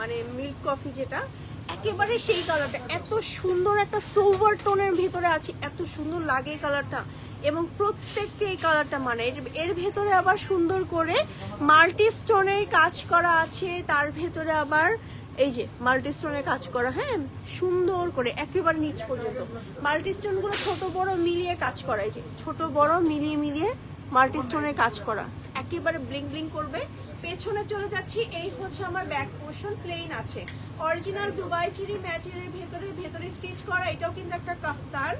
S2: মানে মিল্ক কফি যেটা একেবারে সেই কালারটা এত সুন্দর একটা সোভার টোনের ভেতরে আছে, এত সুন্দর লাগে কালারটা এবং প্রত্যেককে এই কালারটা মানে এর- ভেতরে আবার সুন্দর করে মাল্টি স্টোনের কাজ করা আছে, তার ভেতরে আবার এই যে মাল্টি স্টোনের কাজ করা হ্যাঁ? সুন্দর করে, একেবারে নিচ পর্যন্ত। মাল্টি স্টোনগুলো ছোট, বড় মিলিয়ে কাজ করা, এই যে ছোট, বড়, মিলিয়ে মিলিয়ে মাল্টি স্টোনের কাজ করা। একেবারে ব্লিং ব্লিং করবে পেছনে চলে যাচ্ছি, এই হচ্ছে আমার ব্যাক পোর্শন প্লেন আছে। অরিজিনাল দুবাই চিরি ম্যাটেরিয়ালের ভেতরে ভেতরে স্টিচ করা, এটাও কিন্তু একটা কাফতান।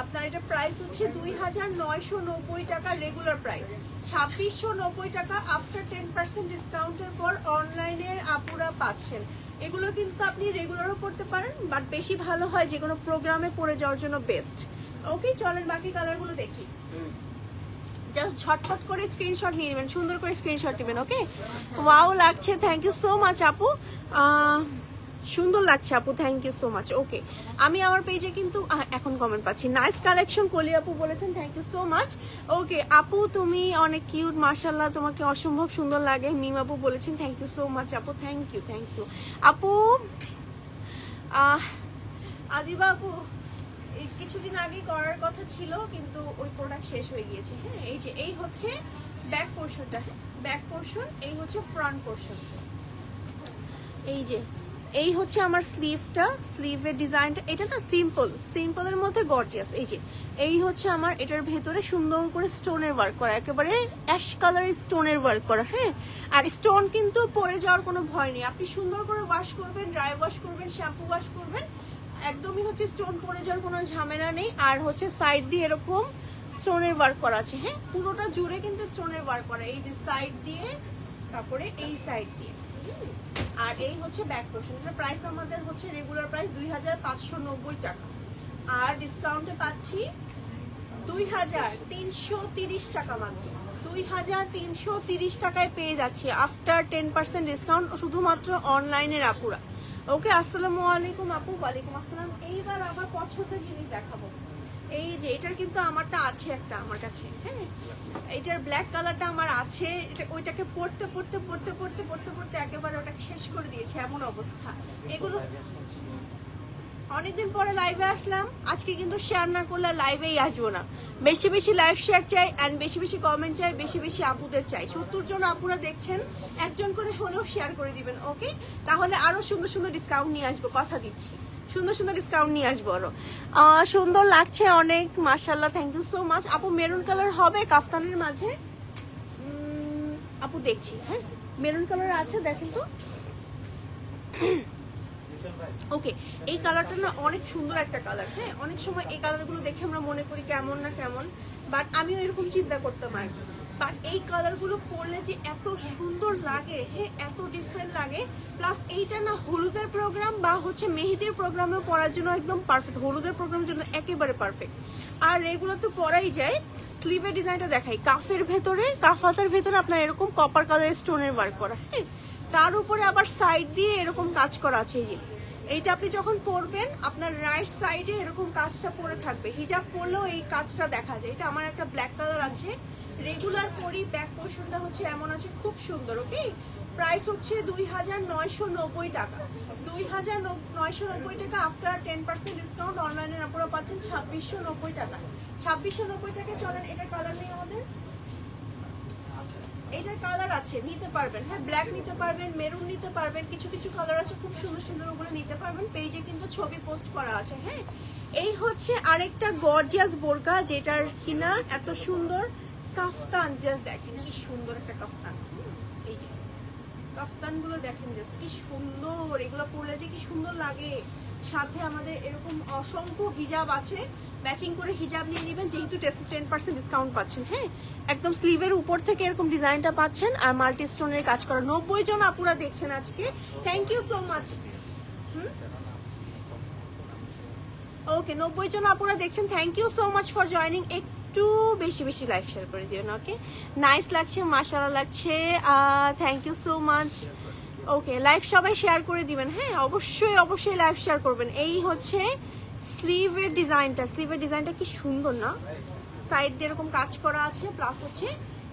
S2: আপনার এটা প্রাইস হচ্ছে দুই হাজার নয়শো নব্বই টাকা রেগুলার প্রাইস ছাব্বিশশো নব্বই টাকা আফটার টেন পার্সেন্ট ডিসকাউন্টের পর অনলাইনে আপুরা পাচ্ছেন। এগুলো কিন্তু আপনি রেগুলারও করতে পারেন বাট বেশি ভালো হয় যে কোনো প্রোগ্রামে পরে যাওয়ার জন্য বেস্ট ওকে চলেন বাকি কালারগুলো দেখি। জাস্ট ঝটপট করে স্ক্রিনশট নিয়ে নেবেন, সুন্দর করে স্ক্রিনশট নেবেন ওকে ওয়াও লাগছে থ্যাংক ইউ সো মাচ আপু। সুন্দর লাগছে, আপু thank you so much okay আমি আমার পেজে কিন্তু এখন কমেন্ট পাচ্ছি। নাইস কালেকশন কলি আপু বলেছেন thank you so much okay আপু, তুমি অনেক কিউট মার্শাল্লাহ তোমাকে অসম্ভব সুন্দর লাগে। মিম আপু বলেছেন থ্যাংক ইউ সো মাচ আপু থ্যাংক ইউ থ্যাংক ইউ আপু আদিবা আপু কিছুদিন আগে করার কথা ছিল, কিন্তু ওই প্রোডাক্ট শেষ হয়ে গিয়েছে। হ্যাঁ এই যে, এই হচ্ছে ব্যাক পোর্শনটা হ্যাঁ? ব্যাক পোর্শন এই হচ্ছে ফ্রন্ট পোর্শন এই যে, এই হচ্ছে আমার স্লিভটা স্লিভের ডিজাইনটা এটা না সিম্পল সিম্পলের মধ্যে গর্জিয়াস এই যে, এই হচ্ছে আমার, এটার ভেতরে সুন্দর করে স্টোনের ওয়ার্ক করা, একেবারে অ্যাশ কালারের স্টোনের ওয়ার্ক করা হ্যাঁ? আর স্টোন কিন্তু পড়ে যাওয়ার কোনো ভয় নেই। আপনি সুন্দর করে ওয়াশ করবেন ড্রাই ওয়াশ করবেন শ্যাম্পু ওয়াশ করবেন একদমই হচ্ছে স্টোন পড়ে যাওয়ার কোনো ঝামেলা নেই। আর হচ্ছে সাইড দিয়ে এরকম স্টোনের ওয়ার্ক করা আছে। হ্যাঁ পুরোটা জুড়ে কিন্তু স্টোনের ওয়ার্ক করা। এই যে সাইড দিয়ে, তারপরে এই সাইড দিয়ে। আর এই হচ্ছে ব্যাক পোর্শন প্রাইস আমাদের হচ্ছে রেগুলার প্রাইস দুই হাজার পাঁচশো নব্বই টাকা। আর ডিসকাউন্টে পাচ্ছি দুই টাকা মাত্র। দুই টাকায় পেয়ে যাচ্ছি। আফটার টেন পার্সেন্ট ডিসকাউন্ট শুধুমাত্র অনলাইনের আপুরা। ওকে, আসসালামু আলাইকুম আপু, ওয়ালাইকুম আসসালাম। এইবার আবার পছন্দের জিনিস দেখাবো। এই যে, এটার কিন্তু আমারটা আছে একটা আমার কাছে হ্যাঁ? এটার ব্ল্যাক কালারটা আমার আছে। এটা, ওইটাকে পড়তে পড়তে পড়তে পড়তে পড়তে পড়তে একেবারে ওটাকে শেষ করে দিয়েছে, এমন অবস্থা। এগুলো অনেকদিন পরে লাইভে আসলাম। আজকে কিন্তু শেয়ার না করলে লাইভেই আসব না। বেশি বেশি লাইভ শেয়ার চাই অ্যান্ড বেশি বেশি কমেন্ট চাই, বেশি বেশি আপুদের চাই। সত্তর জন আপুরা দেখছেন, একজন করে হলেও শেয়ার করে দিবেন ওকে তাহলে আরও সুন্দর সুন্দর ডিসকাউন্ট নিয়ে আসব, কথা দিচ্ছি। সুন্দর সুন্দর ডিসকাউন্ট নিয়ে আসব আরও সুন্দর লাগছে অনেক মার্শাল্লাহ থ্যাংক ইউ সো মাচ আপু মেরুন কালার হবে কাফতানের মাঝে? আপু দেখছি হ্যাঁ? মেরুন কালার আছে, দেখেন তো। ওকে এই কালারটা না অনেক সুন্দর একটা কালার হ্যাঁ? অনেক সময় এই কালারগুলো দেখে আমরা মনে করি কেমন না কেমন বাট আমিও এরকম চিন্তা করতাম আগে বাট এই কালারগুলো পরলে যে এত সুন্দর লাগে হ্যাঁ? এত ডিফারেন্ট লাগে। প্লাস এইটা না হলুদের প্রোগ্রাম বা হচ্ছে মেহেদির প্রোগ্রামে পড়ার জন্য একদম পারফেক্ট হলুদের প্রোগ্রামের জন্য একেবারে পারফেক্ট আর এগুলো তো পরাই যায়। স্লিভের ডিজাইনটা দেখাই। কাফের ভেতরে, কাফাতার ভেতরে আপনার এরকম কপার কালারের স্টোনের ওয়ার্ক করা হ্যাঁ? তার উপরে আবার সাইড দিয়ে এরকম কাজ করা আছে এই যে। এইটা আপনি যখন পরবেন, আপনার রাইট সাইডে এরকম কাজটা পরে থাকবে। হিজাব পরলেও এই কাজটা দেখা যায়। এটা আমার একটা ব্ল্যাক কালার আছে। রেগুলার পরি ব্যাক পোর্শনটা হচ্ছে এমন আছে, খুব সুন্দর ওকে প্রাইস হচ্ছে দুই হাজার নয়শো নব্বই টাকা। দুই হাজার নয়শো নব্বই টাকা আফটার টেন পার্সেন্ট ডিসকাউন্ট অনলাইনে আপনারা পাচ্ছেন ছাব্বিশশো নব্বই টাকা। ছাব্বিশশো নব্বই টাকা চলেন, এটা কালার নেই আমাদের। এটার কালার আছে, নিতে পারবেন। হ্যাঁ ব্ল্যাক নিতে পারবেন মেরুন নিতে পারবেন, কিছু কিছু কালার আছে, খুব সুন্দর সুন্দর ওগুলো নিতে পারবেন। পেজে কিন্তু ছবি পোস্ট করা আছে হ্যাঁ। এই হচ্ছে আরেকটা গর্জিয়াস বোরকা, যেটার কিনা এত সুন্দর কাফতান জাস্ট দেখেন, কি সুন্দর একটা কাফতান। এই যে, কাফতানগুলো দেখেন জাস্ট কি সুন্দর, এগুলো পরলে যে কি সুন্দর লাগে। সাথে আমাদের এরকম অসংখ্য হিজাব আছে। ম্যাচিং করে হিজাব নিয়ে নেবেন, যেহেতু টেন পার্সেন্ট ডিসকাউন্ট পাচ্ছেন হ্যাঁ? একদম স্লিভের উপর থেকে এরকম ডিজাইনটা পাচ্ছেন আর মাল্টি স্টোনের কাজ করা। নব্বই জন আপুরা দেখছেন আজকে। Thank you so much okay নব্বই জন আপুরা দেখছেন। Thank you so much for joining একটু বেশি বেশি লাইফ শেয়ার করে দিবেন ওকে নাইস লাগছে, মাশাআল্লাহ লাগছে। Thank you so much okay live সবাই শেয়ার করে দিবেন। হ্যাঁ অবশ্যই অবশ্যই লাইভ শেয়ার করবেন। এই হচ্ছে স্লিভের ডিজাইনটা স্লিভের ডিজাইনটা কি সুন্দর না? সাইড দিয়ে এরকম কাজ করা আছে প্লাস হচ্ছে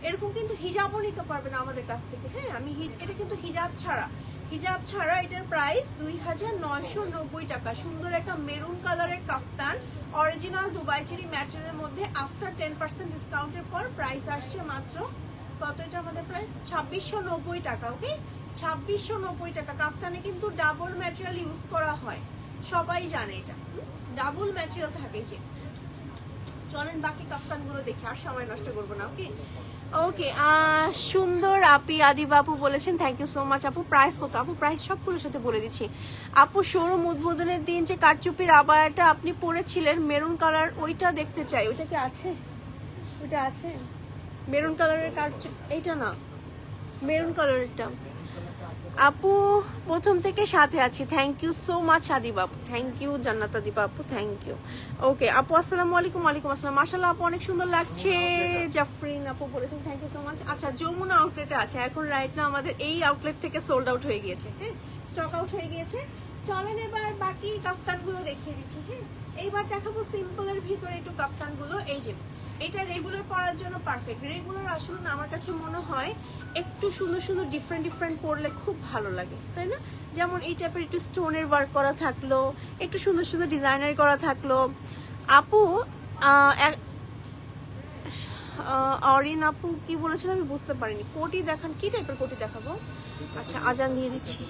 S2: এরকম কিন্তু হিজাবও নিতে পারবেন আমাদের কাছ থেকে। হ্যাঁ আমি হিজ- এটা কিন্তু হিজাব ছাড়া। হিজাব ছাড়া এটার প্রাইস দুই হাজার নয়শো নব্বই টাকা। সুন্দর একটা মেরুন কালারের কাফতান। অরিজিনাল দুবাই চেরি ম্যাটেরিয়ালের মধ্যে আফটার টেন পার্সেন্ট ডিসকাউন্টের পর প্রাইস আসছে মাত্র কত এটা আমাদের প্রাইস ছাব্বিশশো টাকা ওকে ছাব্বিশশো নব্বই টাকা। কাফতানে কিন্তু ডাবল ম্যাটেরিয়াল ইউজ করা হয়। সবাই জানে এটা। ডাবল ম্যাটেরিয়াল থাকে যে। চলেন বাকি কাপ্তানগুলো দেখে, আর সময় নষ্ট করব না ওকে ওকে সুন্দর আপি আদি বাপু বলেছেন থ্যাংক ইউ সো মাচ আপু। প্রাইস কত? আপু প্রাইস সবগুলোর সাথে বলে দিচ্ছি। আপু, শোরুম উদ্বোধনের দিন যে কারচুপির আবায়াটা আপনি পরেছিলেন, মেরুন কালার, ওইটা দেখতে চাই। ওইটা কি আছে? ওইটা আছে? মেরুন কালারের কারচুপ, এইটা না। মেরুন কালারেরটা। আপু, প্রথম থেকে সাথে আছি। থ্যাংক ইউ সো মাচ আদি বাপু। থ্যাংক ইউ জান্নাত আদি বাপু থ্যাংক ইউ ওকে আপু, আসসালামু আলাইকুম, ওয়ালাইকুম আসসালাম। মাশাআল্লাহ, আপু, অনেক সুন্দর লাগছে। জাফরিন আপু বলেছেন থ্যাংক ইউ সো মাচ আচ্ছা যমুনা আউটলেটে আছে। এখন রাইট না আমাদের এই আউটলেট থেকে সোল্ড আউট হয়ে গিয়েছে হ্যাঁ? স্টক আউট হয়ে গিয়েছে। চলেন এবার বাকি কাফতানগুলো দেখিয়ে দিচ্ছি হ্যাঁ? এইবার দেখাবো সিম্পলের ভিতরে একটু কাফতানগুলো। এই যে এটা রেগুলার পরার জন্য পারফেক্ট রেগুলার আসলে আমার কাছে মনে হয় একটু সুন্দর সুন্দর ডিফারেন্ট ডিফারেন্ট পরলে খুব ভালো লাগে, তাই না? যেমন এই টাইপের একটু স্টোনের ওয়ার্ক করা থাকল, একটু সুন্দর সুন্দর ডিজাইনার করা থাকল। আপু অরিন আপু কি বলেছেন আমি বুঝতে পারিনি। কোটি দেখান, কি টাইপের কোটি দেখাবো? আচ্ছা আজান দিয়ে দিচ্ছি।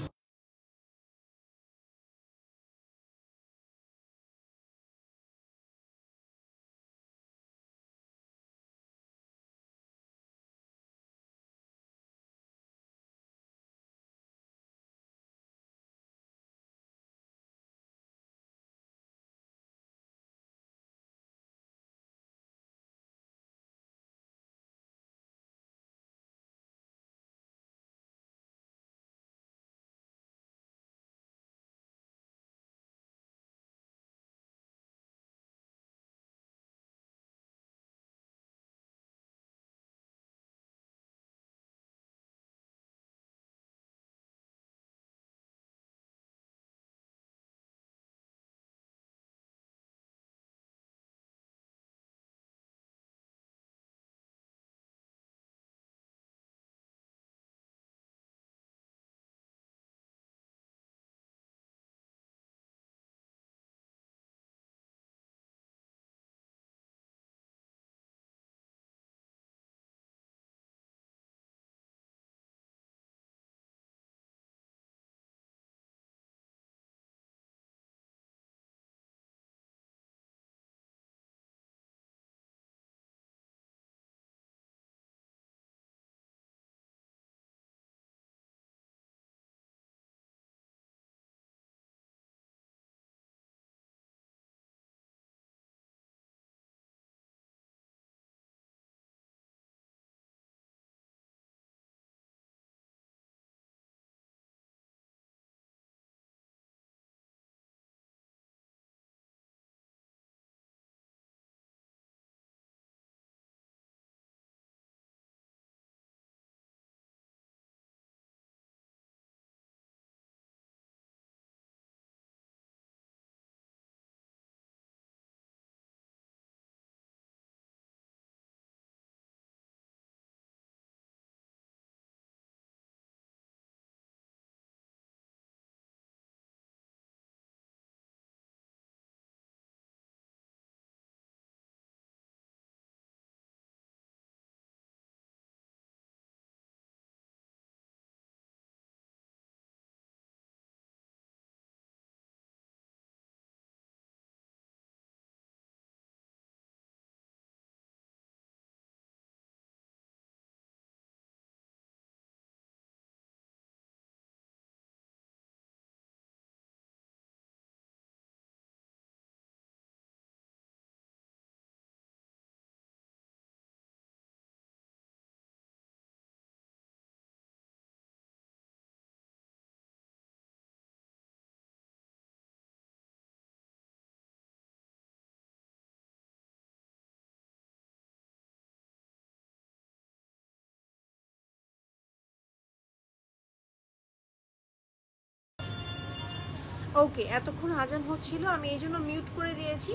S2: ওকে এতক্ষণ আজান হচ্ছিল, আমি এই জন্য মিউট করে দিয়েছি।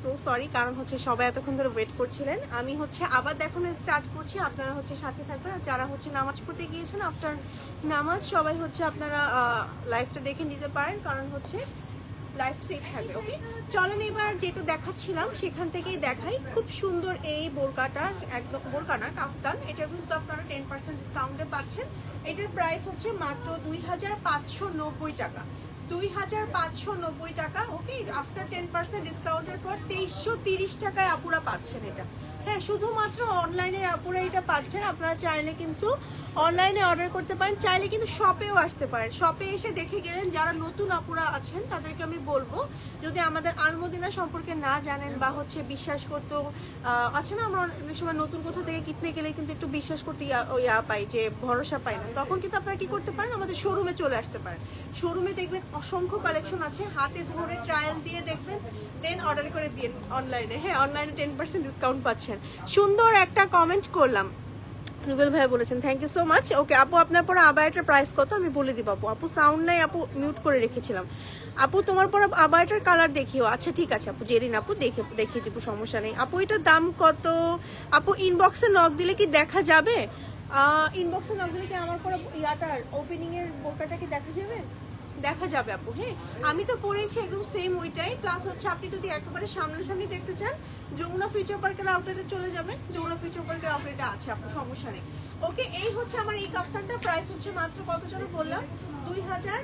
S2: সো সরি কারণ হচ্ছে সবাই এতক্ষণ ধরে ওয়েট করছিলেন। আমি হচ্ছে আবার দেখানো স্টার্ট করছি, আপনারা হচ্ছে সাথে থাকবেন। আর যারা হচ্ছে নামাজ পড়তে গিয়েছেন আফটার নামাজ সবাই হচ্ছে আপনারা লাইফটা দেখে নিতে পারেন। কারণ হচ্ছে লাইফ সেভ থাকবে ওকে চলেন এবার যেটা দেখাচ্ছিলাম, সেখান থেকেই দেখাই। খুব সুন্দর এই বোরকাটা একদম বোরকা না, কাফতান। এটা কিন্তু আপনারা টেন পার্সেন্ট ডিসকাউন্টে পাচ্ছেন। এটার প্রাইস হচ্ছে মাত্র দুই হাজার পাঁচশো নব্বই টাকা। দুই হাজার পাঁচশো নব্বই টাকা ওকে আফটার টেন পার্সেন্ট ডিসকাউন্টের পর তেইশশো তিরিশ টাকায় আপুরা পাচ্ছেন এটা। হ্যাঁ শুধুমাত্র অনলাইনে আপুরা এটা পাচ্ছেন। আপনারা চাইলে কিন্তু অনলাইনে অর্ডার করতে পারেন, চাইলে কিন্তু শপেও আসতে পারেন। শপে এসে দেখে গেলেন যারা নতুন আপুরা আছেন, তাদেরকে আমি বলব, যদি আমাদের আলমদিনা সম্পর্কে না জানেন বা হচ্ছে বিশ্বাস করতেও আছে না আমরা অনেক সময় নতুন কোথাও থেকে কিনতে গেলে কিন্তু একটু বিশ্বাস করতে ইয়া- পাই যে ভরসা পাই না। তখন কিন্তু আপনারা কি করতে পারেন? আমাদের শোরুমে চলে আসতে পারেন। শোরুমে দেখবেন অসংখ্য কালেকশন আছে। হাতে ধরে ট্রায়াল দিয়ে দেখবেন দেন অর্ডার করে দিন অনলাইনে হ্যাঁ অনলাইনে টেন পার্সেন্ট ডিসকাউন্ট পাচ্ছেন। সুন্দর একটা কমেন্ট করলাম। রুবেল ভাই বলেছেন thank you so much okay আপু, আপনার পরে আবায়াটার প্রাইস কত? আমি বলে দিব, আপু। আপু সাউন্ড নাই, আপু মিউট করে রেখেছিলাম। আপু, তোমার পর আবায়াটার কালার দেখিও। আচ্ছা ঠিক আছে, আপু জেরিন আপু, দেখে, দেখিয়ে দিব, সমস্যা নেই। আপু, এটার দাম কত? আপু ইনবক্সে নক দিলে কি দেখা যাবে? ইনবক্সে নক দিলে কি আমার পরে ইয়াটার ওপেনিংয়ের বোকাটা কি দেখা যাবে? দেখা যাবে আপু হ্যাঁ? আমি তো পড়েছি একদম সেম ওইটাই প্লাস হচ্ছে আপনি যদি একেবারে সামনাসামনি দেখতে চান, যমুনা ফিউচার পার্কের আউটলেটে চলে যাবেন, যমুনা ফিউচার পার্কের আউটলেটে আছে আপু, সমস্যা নেই। ওকে, এই হচ্ছে আমার এই কাফতানটা প্রাইস হচ্ছে মাত্র কত যেন বললাম? দুই হাজার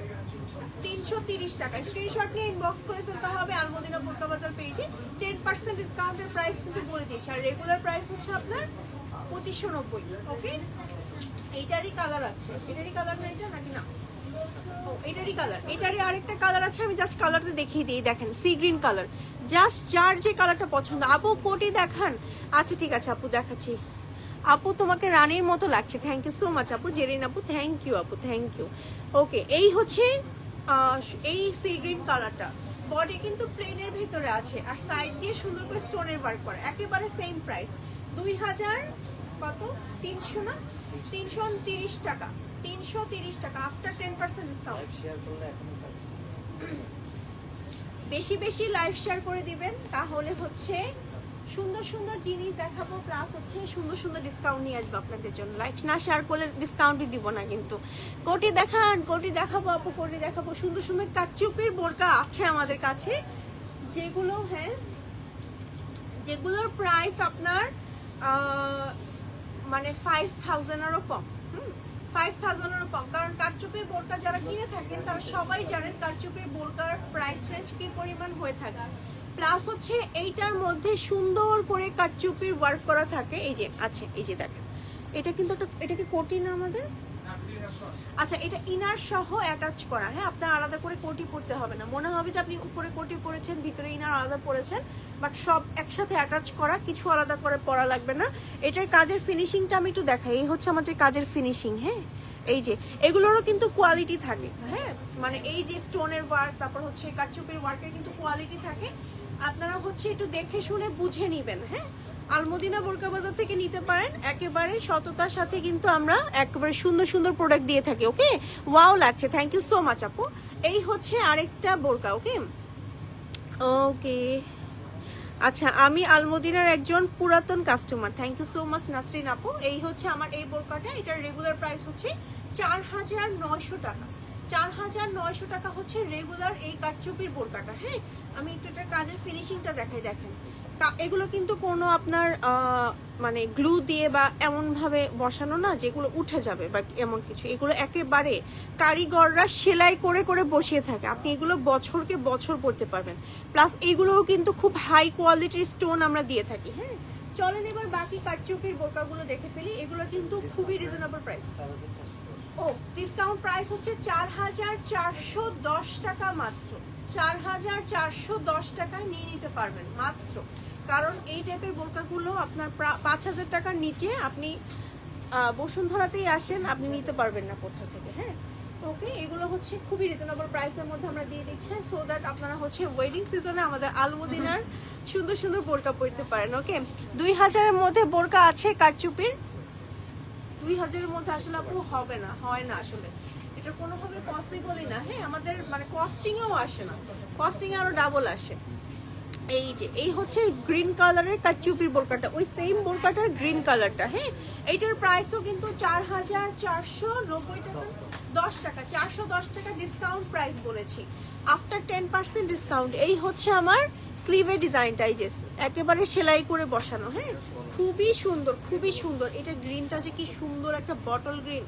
S2: তিনশো তিরিশ টাকা। স্ক্রিনশট নিয়ে ইনবক্স করে ফেলতে হবে আলমদিনা বোরকা বাজার পেয়েছি টেন পার্সেন্ট ডিসকাউন্টের প্রাইস কিন্তু বলে দিয়েছি। আর রেগুলার প্রাইস হচ্ছে আপনার পঁচিশশো নব্বই ওকে এইটারই কালার আছে। এটারই কালার না এটা নাকি না? এটারই কালার এটারই আরেকটা কালার আছে, আমি জাস্ট কালারটা দেখিয়ে দিই, দেখেন সি গ্রিন কালার জাস্ট যার যে কালারটা পছন্দ। আপু, কোটি দেখান। আচ্ছা ঠিক আছে, আপু, দেখাচ্ছি। আপু, তোমাকে রানীর মতো লাগছে। থ্যাংক ইউ সো মাচ আপু। জেরিন আপু থ্যাংক ইউ আপু থ্যাংক ইউ ওকে এই হচ্ছে এই সি গ্রিন কালারটা বডি কিন্তু প্লেনের ভিতরে আছে, আর সাইড দিয়ে সুন্দর করে স্টোনের ওয়ার্ক করা। একেবারে সেম প্রাইস দুই হাজার কত? তিনশো না? তিনশো টাকা। তিনশো তিরিশ টাকা আফটার টেন পার্সেন্ট ডিসকাউন্ট বেশি বেশি লাইভ শেয়ার করে দিবেন তাহলে হচ্ছে সুন্দর সুন্দর জিনিস দেখাবো প্লাস হচ্ছে সুন্দর সুন্দর ডিসকাউন্ট নিয়ে আসব আপনাদের জন্য। লাইভ না শেয়ার করলে ডিসকাউন্টই দিব না কিন্তু। কোটি দেখান কোটি দেখাবো আপু কোটি দেখাবো। সুন্দর সুন্দর কাটচুপির বোরকা আছে আমাদের কাছে। যেগুলো হ্যাঁ যেগুলোর প্রাইস আপনার মানে ফাইভ থাউজেন্ডেরও কম। ফাইভ থাউজেন্ডেরও কম কারণ কারচুপির বোরকা যারা কিনে থাকেন, তারা সবাই জানেন কারচুপির বোরকার প্রাইস রেঞ্জ কি পরিমাণ হয়ে থাকে। প্লাস হচ্ছে এইটার মধ্যে সুন্দর করে কারচুপির ওয়ার্ক করা থাকে। এই যে আছে এই যে দেখেন। এটা কিন্তু একটা এটা কি কোটি না আমাদের? আচ্ছা এটা ইনার সহ অ্যাটাচ করা। হ্যাঁ আপনার আলাদা করে কোটি পরতে হবে না। মনে হবে যে আপনি উপরে কোটি পরেছেন ভিতরে ইনার আলাদা পরেছেন বাট সব একসাথে অ্যাটাচ করা, কিছু আলাদা করে পরা লাগবে না। এটার কাজের ফিনিশিংটা আমি একটু দেখাই। এই হচ্ছে আমাদের কাজের ফিনিশিং হ্যাঁ? এই যে, এগুলোরও কিন্তু কোয়ালিটি থাকে হ্যাঁ? মানে এই যে স্টোনের ওয়ার্ক তারপর হচ্ছে কারচুপির ওয়ার্কের কিন্তু কোয়ালিটি থাকে। আপনারা হচ্ছে একটু দেখে শুনে বুঝে নেবেন হ্যাঁ? আলমদিনা বোরকা বাজার থেকে নিতে পারেন। একেবারে সততার সাথে কিন্তু আমরা একেবারে সুন্দর সুন্দর প্রোডাক্ট দিয়ে থাকি ওকে ওয়াও লাগছে। থ্যাংক ইউ সো মাচ আপু। এই হচ্ছে আরেকটা বোরকা ওকে ওকে আচ্ছা আমি আলমদিনার একজন পুরাতন customer thank you so much Nasrin আপু। এই হচ্ছে আমার এই বোরকাটা। এটার রেগুলার প্রাইস হচ্ছে চার হাজার নয়শো টাকা। চার হাজার নয়শো টাকা হচ্ছে রেগুলার এই কাঠচুপির বোরকাটা হ্যাঁ? আমি একটু এটার কাজের ফিনিশিংটা দেখাই, দেখেন। এগুলো কিন্তু কোনো আপনার মানে গ্লু দিয়ে বা এমনভাবে বসানো না যেগুলো উঠে যাবে বা এমন কিছু। এগুলো একেবারে কারিগররা সেলাই করে করে বসিয়ে থাকে। আপনি এগুলো বছরকে বছর পড়তে পারবেন। প্লাস এগুলোও কিন্তু খুব হাই কোয়ালিটির স্টোন আমরা দিয়ে থাকি হ্যাঁ? চলেন এবার বাকি কারচুপির বোরকাগুলো দেখে ফেলি। এগুলো কিন্তু খুবই রিজনেবল প্রাইস ও ডিসকাউন্ট প্রাইস হচ্ছে চার হাজার চারশো দশ টাকা মাত্র। চার হাজার চারশো দশ টাকায় নিয়ে নিতে পারবেন মাত্র। কারণ এই টাইপের বোরকাগুলো আপনার পাঁচ হাজার টাকার নিচে আপনি বসুন্ধরাতেই আসেন আপনি নিতে পারবেন না কোথা থেকে হ্যাঁ? ওকে এগুলো হচ্ছে খুবই রিজনেবল প্রাইসের মধ্যে আমরা দিয়ে দিচ্ছি সো দ্যাট আপনারা হচ্ছে ওয়েডিং সিজনে আমাদের আলমদিনার সুন্দর সুন্দর বোরকা পরতে পারেন ওকে? দুই হাজারের মধ্যে বোরকা আছে কারচুপির। দুই হাজারের মধ্যে আসলে আপু হবে না হয় না আসলে। এটা কোনোভাবে পসিবলই না হ্যাঁ? আমাদের মানে কস্টিংয়েও আসে না। কস্টিংয়ে আরও ডাবল আসে। এই যে, এই হচ্ছে গ্রিন কালারের কাচুপির বোরকাটা। ওই সেম বোরকাটার গ্রিন কালারটা হ্যাঁ? এইটার প্রাইসও কিন্তু চার হাজার চারশো নব্বই টাকা, দশ টাকা, চারশো দশ টাকা ডিসকাউন্ট প্রাইস বলেছি। আফটার টেন পার্সেন্ট ডিসকাউন্ট এই হচ্ছে আমার স্লিভের ডিজাইনটা এই যে, একেবারে সেলাই করে বসানো হ্যাঁ? খুবই সুন্দর খুবই সুন্দর। এটা গ্রিনটা যে কি সুন্দর একটা বটল গ্রিন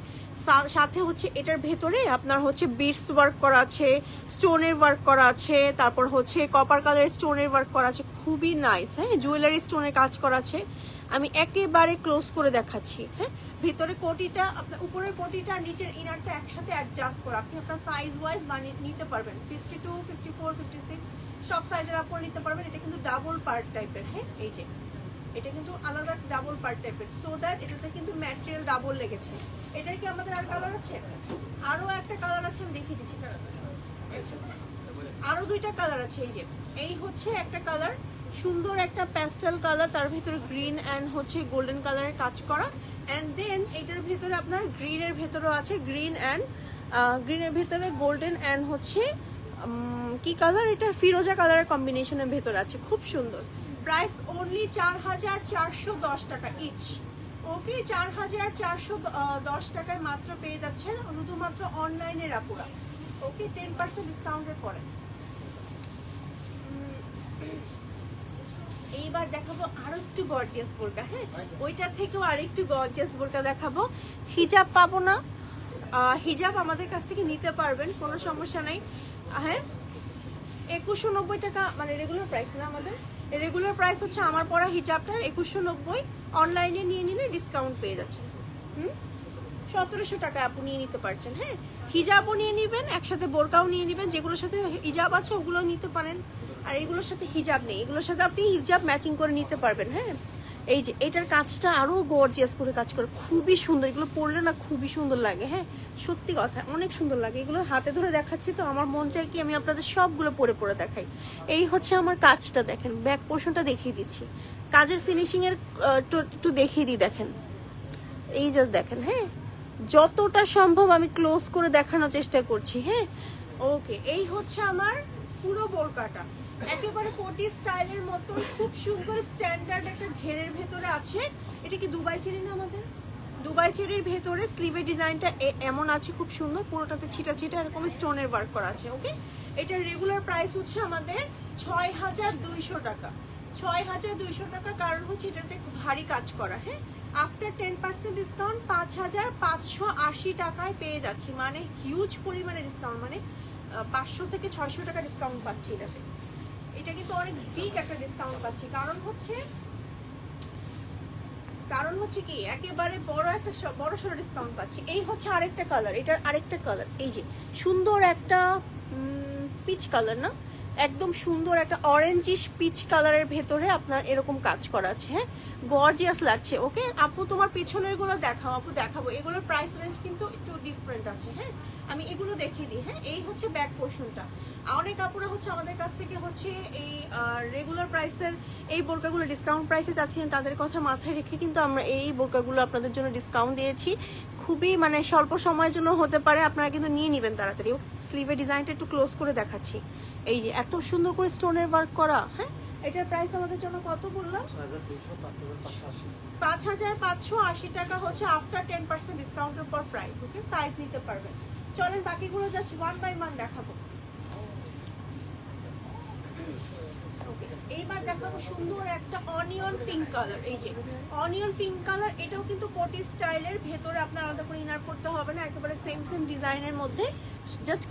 S2: সাথে হচ্ছে এটার ভেতরে আপনার হচ্ছে বিটস ওয়ার্ক করা আছে স্টোনের ওয়ার্ক করা আছে, তারপর হচ্ছে কপার কালারের স্টোনের ওয়ার্ক করা আছে। খুবই নাইস হ্যাঁ? জুয়েলারি স্টোনের কাজ করা আছে। আমি একেবারে ক্লোজ করে দেখাচ্ছি হ্যাঁ? ভিতরে কোটিটা, আপনার উপরের কোটিটা নিচের ইনারটা একসাথে অ্যাডজাস্ট করা। আপনি আপনার সাইজ ওয়াইজ বানিয়ে নিতে পারবেন। Fifty two fifty four fifty six সব সাইজের আপর নিতে পারবেন। এটা কিন্তু ডাবল পার্ট টাইপের হ্যাঁ? এই যে। এটা কিন্তু আলাদা ডাবল পার্ট টাইপের সো দ্যাট এটাতে কিন্তু ম্যাটেরিয়াল ডাবল লেগেছে। এটার কি আমাদের আর কালার আছে? আরও একটা কালার আছে, আমি দেখিয়ে দিচ্ছি। কালার আরও দুইটা কালার আছে, এই যে। এই হচ্ছে একটা কালার সুন্দর একটা প্যাস্টেল কালার তার ভিতরে গ্রিন অ্যান্ড হচ্ছে গোল্ডেন কালারের কাজ করা। অ্যান্ড দেন এটার ভিতরে আপনার গ্রিনের ভেতরেও আছে গ্রিন অ্যান্ড গ্রিনের ভিতরে গোল্ডেন অ্যান্ড হচ্ছে কি কালার এটা ফিরোজা কালারের কম্বিনেশনের ভেতরে আছে। খুব সুন্দর। প্রাইস অনলি চার হাজার চারশো দশ টাকা ইচ ওকে চার হাজার চারশো দশ টাকায় মাত্র পেয়ে যাচ্ছেন শুধুমাত্র অনলাইনের আপুরা। ওকে টেন পার্সেন্ট ডিসকাউন্টের পরে। এইবার দেখাবো আরও একটু গর্জিয়াস বোরকা হ্যাঁ? ওইটার থেকেও আরেকটু গর্জিয়াস বোরকা দেখাবো। হিজাব পাবো না। হিজাব আমাদের কাছ থেকে নিতে পারবেন, কোনো সমস্যা নেই। হ্যাঁ? একুশশো নব্বই টাকা মানে রেগুলার প্রাইস না আমাদের। রেগুলার প্রাইস হচ্ছে আমার পরা হিজাবটার একুশশো নব্বই। অনলাইনে নিয়ে নিলে ডিসকাউন্ট পেয়ে যাচ্ছেন। হুম? সতেরোশো টাকা আপনি নিয়ে নিতে পারছেন হ্যাঁ? হিজাবও নিয়ে নেবেন, একসাথে বোরকাও নিয়ে নেবেন, যেগুলোর সাথে হিজাব আছে ওগুলো নিতে পারেন। আর এগুলোর সাথে হিজাব নেই, এগুলোর সাথে আপনি হিজাব ম্যাচিং করে নিতে পারবেন হ্যাঁ? এই যে, এটার কাজটা আরও গর্জিয়াস করে কাজ করে। খুবই সুন্দর। এগুলো পরলে না খুবই সুন্দর লাগে হ্যাঁ? সত্যি কথা, অনেক সুন্দর লাগে। এগুলো হাতে ধরে দেখাচ্ছি তো, আমার মন চায় কি আমি আপনাদের সবগুলো পরে পরে দেখাই। এই হচ্ছে আমার কাজটা, দেখেন। ব্যাক পোর্শনটা দেখিয়ে দিচ্ছি। কাজের ফিনিশিং এর একটু- একটু দেখিয়ে দিই, দেখেন। এই জাস্ট দেখেন হ্যাঁ? যতটা সম্ভব আমি ক্লোজ করে দেখানোর চেষ্টা করছি হ্যাঁ? ওকে এই হচ্ছে আমার পুরো বোরকাটা। একেবারে কোটি স্টাইলের মতো খুব সুন্দর স্ট্যান্ডার্ড একটা ঘেরের ভেতরে আছে। এটা কি দুবাই চেরি না আমাদের? দুবাই চেরির ভেতরে স্লিভের ডিজাইনটা এমন আছে খুব সুন্দর, পুরোটাতে ছিটা ছিটা এরকম স্টোনের ওয়ার্ক করা আছে ওকে এটার রেগুলার প্রাইস হচ্ছে আমাদের ছয় হাজার দুইশো টাকা। ছয় হাজার দুইশো টাকা কারণ হচ্ছে এটাতে ভারী কাজ করা হ্যাঁ? আফটার টেন পার্সেন্ট ডিসকাউন্ট পাঁচ হাজার পাঁচশো আশি টাকায় পেয়ে যাচ্ছি। মানে হিউজ পরিমাণে ডিসকাউন্ট মানে পাঁচশো থেকে ছয়শো টাকা ডিসকাউন্ট পাচ্ছি এটাতে। এটা কিন্তু অনেক বিগ একটা ডিসকাউন্ট পাচ্ছি। কারণ হচ্ছে কারণ হচ্ছে কি, একেবারে বড় একটা বড় সড়ো ডিসকাউন্ট পাচ্ছি। এই হচ্ছে আরেকটা কালার এটার আরেকটা কালার এই যে, সুন্দর একটা পিচ কালার না? একদম সুন্দর একটা অরেঞ্জিশ পিচ কালারের ভেতরে আপনার এরকম কাজ করা আছে হ্যাঁ? গর্জিয়াস লাগছে ওকে আপু, তোমার পেছনেরগুলো দেখাও, আপু, দেখাবো। এগুলোর প্রাইস রেঞ্জ কিন্তু একটু ডিফারেন্ট আছে হ্যাঁ? আমি এগুলো দেখিয়ে দিই হ্যাঁ? এই হচ্ছে ব্যাক পোর্শনটা। অনেক আপুরা হচ্ছে আমাদের কাছ থেকে হচ্ছে এই রেগুলার প্রাইসের এই বোরকাগুলো ডিসকাউন্ট প্রাইসে চাচ্ছেন তাদের কথা মাথায় রেখে কিন্তু আমরা এই বোরকাগুলো আপনাদের জন্য ডিসকাউন্ট দিয়েছি। খুবই মানে স্বল্প সময়ের জন্য হতে পারে, আপনারা কিন্তু নিয়ে নেবেন তাড়াতাড়ি। স্লিভের ডিজাইনটা একটু ক্লোজ করে দেখাচ্ছি। এই যে এত সুন্দর করে স্টোনের ওয়ার্ক করা হ্যাঁ? এটার প্রাইস আমাদের জন্য কত বললাম? পাঁচ হাজার পাঁচশো আশি। টাকা হচ্ছে আফটার টেন পার্সেন্ট ডিসকাউন্টের পর প্রাইস ওকে সাইজ নিতে পারবেন। চলেন, বাকিগুলো জাস্ট ওয়ান বাই ওয়ান দেখাবো। এইবার দেখাবো সুন্দর একটা অনিয়ন পিঙ্ক কালার এই যে। অনিয়ন পিঙ্ক কালার এটাও কিন্তু কোটি স্টাইলের ভেতরে আপনার আলাদা করে ইনার হবে না, একেবারে সেম সেম ডিজাইনের মধ্যে। জাস্ট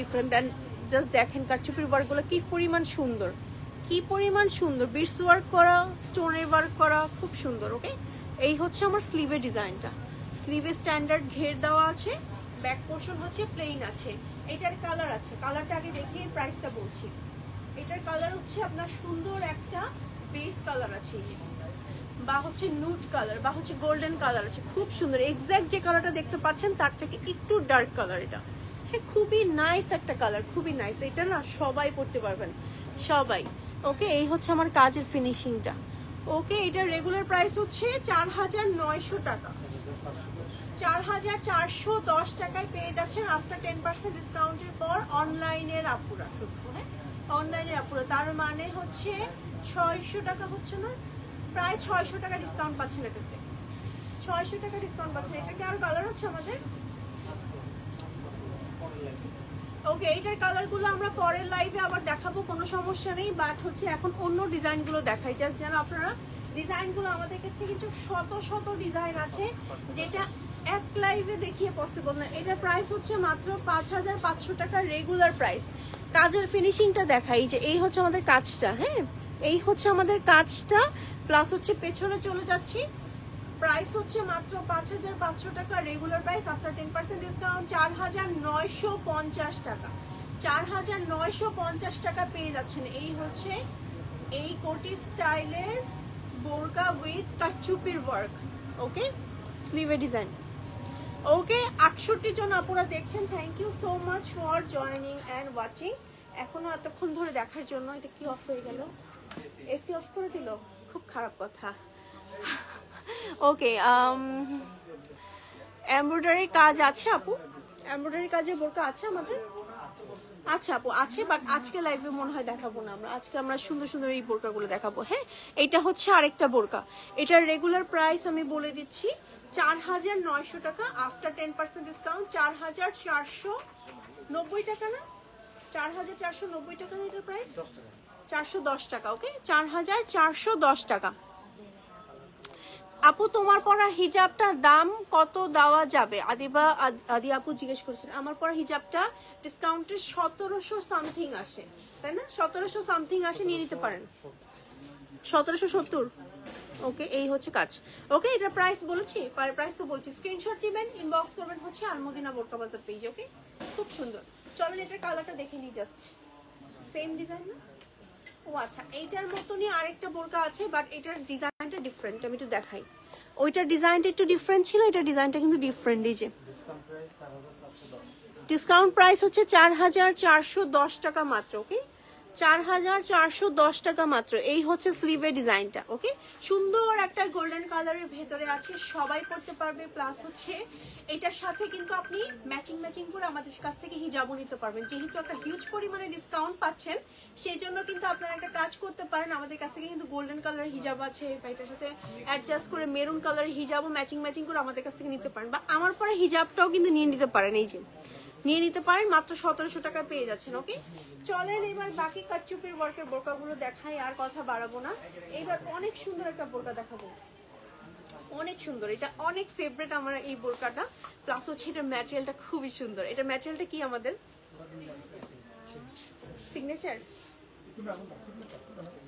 S2: ডিফারেন্ট দেন জাস্ট দেখেন ওয়ার্কগুলো কি পরিমাণ সুন্দর। কি পরিমাণ সুন্দর বিটস ওয়ার্ক করা স্টোনের ওয়ার্ক করা, খুব সুন্দর ওকে এই হচ্ছে আমার স্লিভের ডিজাইনটা স্লিভে স্ট্যান্ডার্ড ঘের দেওয়া আছে। ব্যাক পোর্শন হচ্ছে প্লেন আছে। এটার কালার আছে। কালারটা আগে দেখিয়ে প্রাইসটা বলছি। এটার কালার হচ্ছে আপনার সুন্দর একটা বেস কালার আছে। বা হচ্ছে নুট কালার, বা হচ্ছে গোল্ডেন কালার আছে। খুব সুন্দর। এক্স্যাক্ট যে কালারটা দেখতে পাচ্ছেন, তার থেকে একটু ডার্ক কালার এটা। হ্যাঁ খুবই নাইস একটা কালার, খুবই নাইস এটা না সবাই পড়তে পারবেন। সবাই। ওকে এই হচ্ছে আমার কাজের ফিনিশিংটা ওকে এটার রেগুলার প্রাইস হচ্ছে চার হাজার নয়শো টাকা। চার হাজার চারশো দশ টাকায় পেয়ে যাচ্ছেন আফটার টেন পার্সেন্ট ডিসকাউন্টের পর অনলাইনের আপুরা, শুধু হ্যাঁ অনলাইনের আপুরা, তার মানে হচ্ছে ছয়শো টাকা হচ্ছে না, প্রায় ছয়শো টাকা ডিসকাউন্ট পাচ্ছেন এটাতে। ছয়শো টাকা ডিসকাউন্ট পাচ্ছেন। এটা কি আর কালার আছে আমাদের? ওকে এইটার কালারগুলো আমরা পরের লাইভে আবার দেখাবো, কোনো সমস্যা নেই বাট হচ্ছে এখন অন্য ডিজাইনগুলো দেখাই। জাস্ট যেন আপনারা ডিজাইনগুলো আমাদের কাছে কিছু শত শত ডিজাইন আছে, যেটা এক লাইভে দেখিয়ে পসিবল না। এটার প্রাইস হচ্ছে মাত্র পাঁচ হাজার পাঁচশো টাকা রেগুলার প্রাইস কাজের ফিনিশিংটা দেখাই যে এই হচ্ছে আমাদের কাজটা হ্যাঁ? এই হচ্ছে আমাদের কাজটা প্লাস হচ্ছে পেছনে চলে যাচ্ছি। প্রাইস হচ্ছে মাত্র পাঁচ হাজার পাঁচশো টাকা regular price after ten percent discount চার হাজার নয়শো পঞ্চাশ টাকা। চার হাজার নয়শো পঞ্চাশ টাকা পেয়ে যাচ্ছেন। এই হচ্ছে এই কোটি স্টাইলের বোরকা উইথ কাচুপির ওয়ার্ক ওকে স্লিভে ডিজাইন ওকে, আটষট্টি জন আপনারা দেখছেন। Thank you so much for joining and watching এখনও এতক্ষণ ধরে দেখার জন্য, এটা কি অফ হয়ে গেল? এসি অফ করে দিল? খুব খারাপ কথা। ওকে এমব্রয়ডারি কাজ আছে আপু? এমব্রয়ডারি কাজে বোরকা আছে আমাদের? আচ্ছা আপু, আছে বাট আজকে লাইভে মনে হয় দেখাবো না আমরা। আজকে আমরা সুন্দর সুন্দর এই বোরকাগুলো দেখাবো হ্যাঁ? এটা হচ্ছে আরেকটা বোরকা। এটার রেগুলার প্রাইস আমি বলে দিচ্ছি চার হাজার নয়শো টাকা আফটার টেন পার্সেন্ট ডিসকাউন্ট চার হাজার চারশো নব্বই টাকা না? চার হাজার চারশো নব্বই টাকা না এটার প্রাইস চারশো দশ টাকা ওকে চার হাজার চারশো দশ টাকা। আপু, তোমার পরা হিজাবটার দাম কত দেওয়া যাবে? আদিবা, আদ- আপু জিজ্ঞেস করেছেন, আমার পরা হিজাবটা ডিসকাউন্টে সতেরোশো সামথিং আসে, তাই না? সতেরোশো সামথিং আসে, নিয়ে নিতে পারেন। সতেরোশো সত্তর। ওকে এই হচ্ছে কাজ। ওকে এটা প্রাইস বলেছি প্রাইস তো বলছি। স্ক্রিনশট দিবেন ইনবক্স করবেন হচ্ছে আলমদিনা বোরকা বাজার পেজ ওকে খুব সুন্দর। চলেন এটার কালারটা দেখে নিই জাস্ট সেম ডিজাইন না? ও আচ্ছা এইটার মতনই আরেকটা বোরকা আছে বাট এটার ডিজাইনটা ডিফারেন্ট আমি একটু দেখাই। ওইটার ডিজাইনটা একটু ডিফারেন্ট ছিল, এটার ডিজাইনটা কিন্তু ডিফারেন্ট এই যে। ডিসকাউন্ট প্রাইস হচ্ছে চার হাজার চারশো দশ টাকা মাত্র ওকে চার হাজার চারশো দশ টাকা মাত্র। এই হচ্ছে স্লিভের ডিজাইনটা ওকে সুন্দর একটা গোল্ডেন কালারের ভেতরে আছে, সবাই পড়তে পারবে প্লাস হচ্ছে এটার সাথে কিন্তু আপনি ম্যাচিং ম্যাচিং করে আমাদের কাছ থেকে হিজাবও নিতে পারবেন। যেহেতু একটা হিউজ পরিমাণে ডিসকাউন্ট পাচ্ছেন সেই জন্য কিন্তু আপনারা একটা কাজ করতে পারেন। আমাদের কাছ থেকে কিন্তু গোল্ডেন কালারের হিজাব আছে, বা এটার সাথে অ্যাডজাস্ট করে মেরুন কালারের হিজাবও ম্যাচিং ম্যাচিং করে আমাদের কাছ থেকে নিতে পারেন। বা আমার পরে হিজাবটাও কিন্তু নিয়ে নিতে পারেন, এই যে। নিয়ে নিতে পারেন, মাত্র সতেরোশো টাকা পেয়ে যাচ্ছেন ওকে চলেন এবার বাকি কাটচুপির ওয়ার্কের বোরকাগুলো দেখাই, আর কথা বাড়াবো না। এইবার অনেক সুন্দর একটা বোরকা দেখাবো। অনেক সুন্দর, এটা অনেক ফেভারেট আমার এই বোরকাটা। প্লাস হচ্ছে এটার ম্যাটেরিয়ালটা খুবই সুন্দর। এটা ম্যাটেরিয়ালটা কি আমাদের? সিগনেচার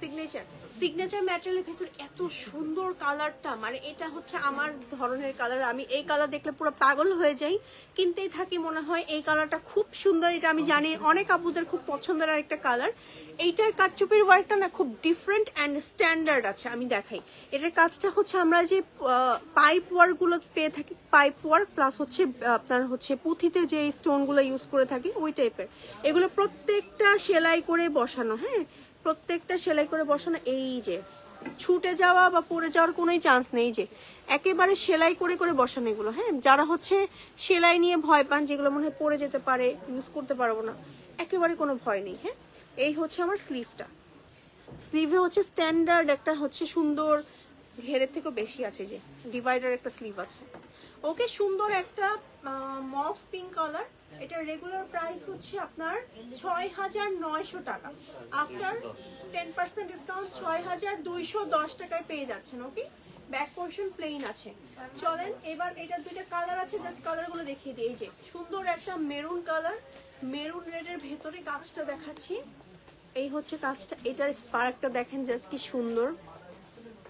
S2: সিগনেচার সিগনেচার ম্যাটেরিয়ালের ভেতর এত সুন্দর কালারটা মানে এটা হচ্ছে আমার ধরনের কালার আমি এই কালার দেখলে পুরো পাগল হয়ে যাই। কিনতেই থাকি মনে হয় এই কালারটা খুব সুন্দর, এটা আমি জানি অনেক আপুদের খুব পছন্দের একটা কালার এইটার কাঠচুপির ওয়ার্কটা না খুব ডিফারেন্ট অ্যান্ড স্ট্যান্ডার্ড আছে, আমি দেখাই। এটার কাজটা হচ্ছে আমরা যে পাইপ ওয়ার্কগুলো পেয়ে থাকি পাইপ ওয়ার্ক প্লাস হচ্ছে আপনার হচ্ছে পুঁথিতে যে স্টোনগুলো ইউজ করে থাকি, ওই টাইপের এগুলো প্রত্যেকটা সেলাই করে বসানো হ্যাঁ? প্রত্যেকটা সেলাই করে বসানো এই যে, ছুটে যাওয়া বা পড়ে যাওয়ার কোনোই চান্স নেই যে, একেবারে সেলাই করে করে বসানো এগুলো হ্যাঁ? যারা হচ্ছে সেলাই নিয়ে ভয় পান, যেগুলো মনে হয় পড়ে যেতে পারে ইউজ করতে পারব না, একেবারে কোনো ভয় নেই হ্যাঁ? এই হচ্ছে আমার স্লিভটা স্লিভে হচ্ছে স্ট্যান্ডার্ড একটা হচ্ছে সুন্দর, ঘেরের থেকেও বেশি আছে যে ডিভাইডার একটা স্লিভ আছে। ওকে, সুন্দর একটা মফ পিঙ্ক কালার এটার রেগুলার প্রাইস হচ্ছে আপনার ছয় হাজার নয়শো টাকা। আফটার টেন পার্সেন্ট ডিসকাউন্ট ছয় হাজার দুইশো দশ টাকায় পেয়ে যাচ্ছেন ওকে ব্যাক পোর্শন প্লেন আছে। চলেন, এবার এটার দুইটা কালার আছে জাস্ট কালারগুলো দেখিয়ে দিই। এই যে, সুন্দর একটা মেরুন কালার মেরুন রেডের ভেতরে কাজটা দেখাচ্ছি। এই হচ্ছে কাজটা, এটার স্পার্কটা দেখেন জাস্ট কি সুন্দর।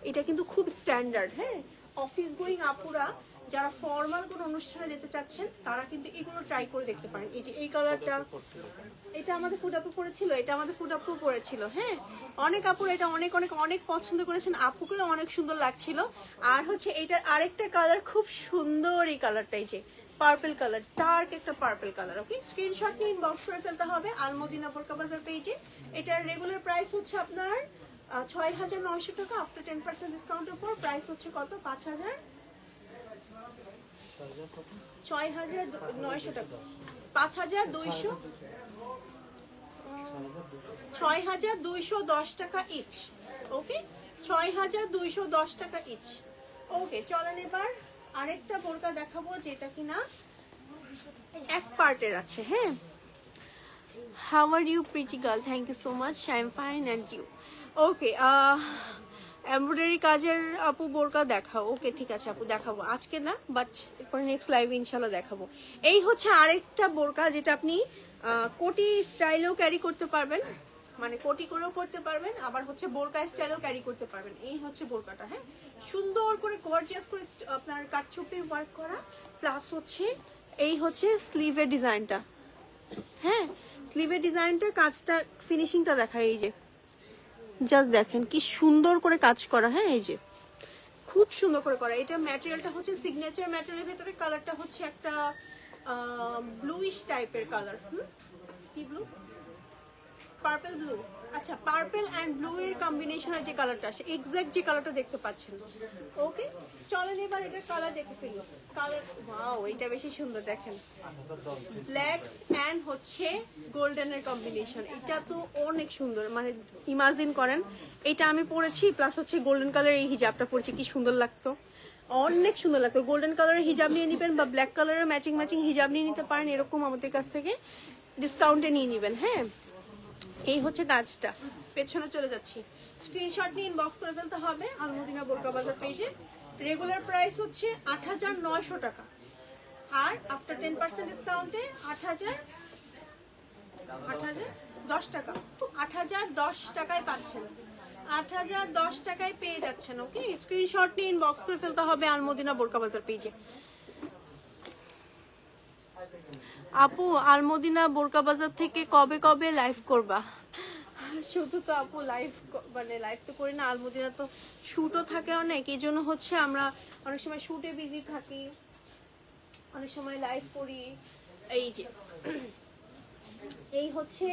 S2: এটা কিন্তু খুব স্ট্যান্ডার্ড হ্যাঁ? অফিস গোয়িং আপুরা যারা ফর্মাল কোনো অনুষ্ঠানে যেতে চাচ্ছেন তারা কিন্তু এগুলো ট্রাই করে দেখতে পারেন। এই যে এই কালারটা এটা আমাদের ফুড আপু পড়েছিল এটা আমাদের ফুড আপু পড়েছিল হ্যাঁ? অনেক আপুর এটা অনেক অনেক অনেক পছন্দ করেছেন আপুকেও অনেক সুন্দর লাগছিল। আর হচ্ছে এটার আরেকটা কালার খুব সুন্দর এই কালারটা এই যে পার্পল কালার ডার্ক একটা পার্পল কালার ওকে স্ক্রিনশট নিয়ে ইনবক্স করে ফেলতে হবে আলমদিনা বোরকা বাজার পেজে এটার রেগুলার প্রাইস হচ্ছে আপনার ছয় হাজার নয়শো টাকা আফটার টেন পার্সেন্ট ডিসকাউন্টের পর প্রাইস হচ্ছে কত? পাঁচ হাজার ছয় হাজার নয়শো টাকা। পাঁচ হাজার দুইশো? ছয় হাজার দুইশো দশ টাকা ইচ। ওকে? ছয় হাজার দুইশো দশ টাকা ইচ। ওকে এবার আরেকটা বোরকা দেখাবো যেটা এক পার্টের আছে হ্যাঁ? You thank you so much fine and okay কাজের আপু বোরকা দেখাও। ওকে, ঠিক আছে আপু, দেখাবো। আজকে না বাট এরপরে নেক্সট লাইভে ইনশাল্লাহ দেখাবো। এই হচ্ছে আরেকটা বোরকা যেটা আপনি কোটি স্টাইলেও ক্যারি করতে পারবেন। মানে কোটি করেও করতে পারবেন, আবার হচ্ছে বোরকা স্টাইলেও ক্যারি করতে পারবেন। এই হচ্ছে বোরকাটা হ্যাঁ? সুন্দর করে গর্জিয়াস করে আপনার কাটচুপির ওয়ার্ক করা প্লাস হচ্ছে এই হচ্ছে স্লিভের ডিজাইনটা হ্যাঁ? স্লিভের ডিজাইনটা কাজটা ফিনিশিংটা দেখায় এই যে। জাস্ট দেখেন কি সুন্দর করে কাজ করা হ্যাঁ এই যে। খুব সুন্দর করে করা। এটা ম্যাটেরিয়ালটা হচ্ছে সিগনেচার ম্যাটেরিয়ালের ভেতরে কালারটা হচ্ছে একটা ব্লুইশ টাইপের কালার হুম? কি ব্লু পার্পল ব্লু আচ্ছা পার্পল অ্যান্ড ব্লু এর কম্বিনেশনের যে কালারটা আসে এক্সাক্ট যে কালারটা দেখতে পাচ্ছেন। ওকে চলেন এবার এটা কালার দেখে ফেলি। কালার ওয়াও এটা বেশি সুন্দর, দেখেন। ব্ল্যাক অ্যান্ড হচ্ছে গোল্ডেনের কম্বিনেশন এটা তো অনেক সুন্দর মানে ইমাজিন করেন, এটা আমি পরেছি প্লাস হচ্ছে গোল্ডেন কালারের এই হিজাবটা পরেছি, কি সুন্দর লাগতো। অনেক সুন্দর লাগতো। গোল্ডেন কালারের হিজাব নিয়ে নেবেন বা ব্ল্যাক কালারের ম্যাচিং ম্যাচিং হিজাব নিয়ে নিতে পারেন, এরকম আমাদের কাছ থেকে ডিসকাউন্টে নিয়ে নেবেন হ্যাঁ? এই হচ্ছে কাজটা। পেছনে চলে যাচ্ছি। স্ক্রিনশট নিয়ে ইনবক্স করে ফেলতে হবে আলমদিনা বোরকা বাজার পেজে রেগুলার প্রাইস হচ্ছে আট হাজার নয়শো টাকা। আর আফটার টেন পার্সেন্ট ডিসকাউন্টে আট হাজার আট হাজার দশ টাকা। আট হাজার দশ টাকায় পাচ্ছেন। আট হাজার দশ টাকায় পেয়ে যাচ্ছেন ওকে স্ক্রিনশট নিয়ে ইনবক্স করে ফেলতে হবে আলমদিনা বোরকা বাজার পেজে আপু আলমদিনা বোরকা বাজার থেকে কবে কবে লাইভ করবা? শুধু তো আপু লাইভ মানে লাইভ তো করি না আলমদিনা তো শুটও থাকে অনেক এই জন্য হচ্ছে আমরা অনেক সময় শুটে বিজি থাকি অনেক সময় লাইভ করি। এই যে। এই হচ্ছে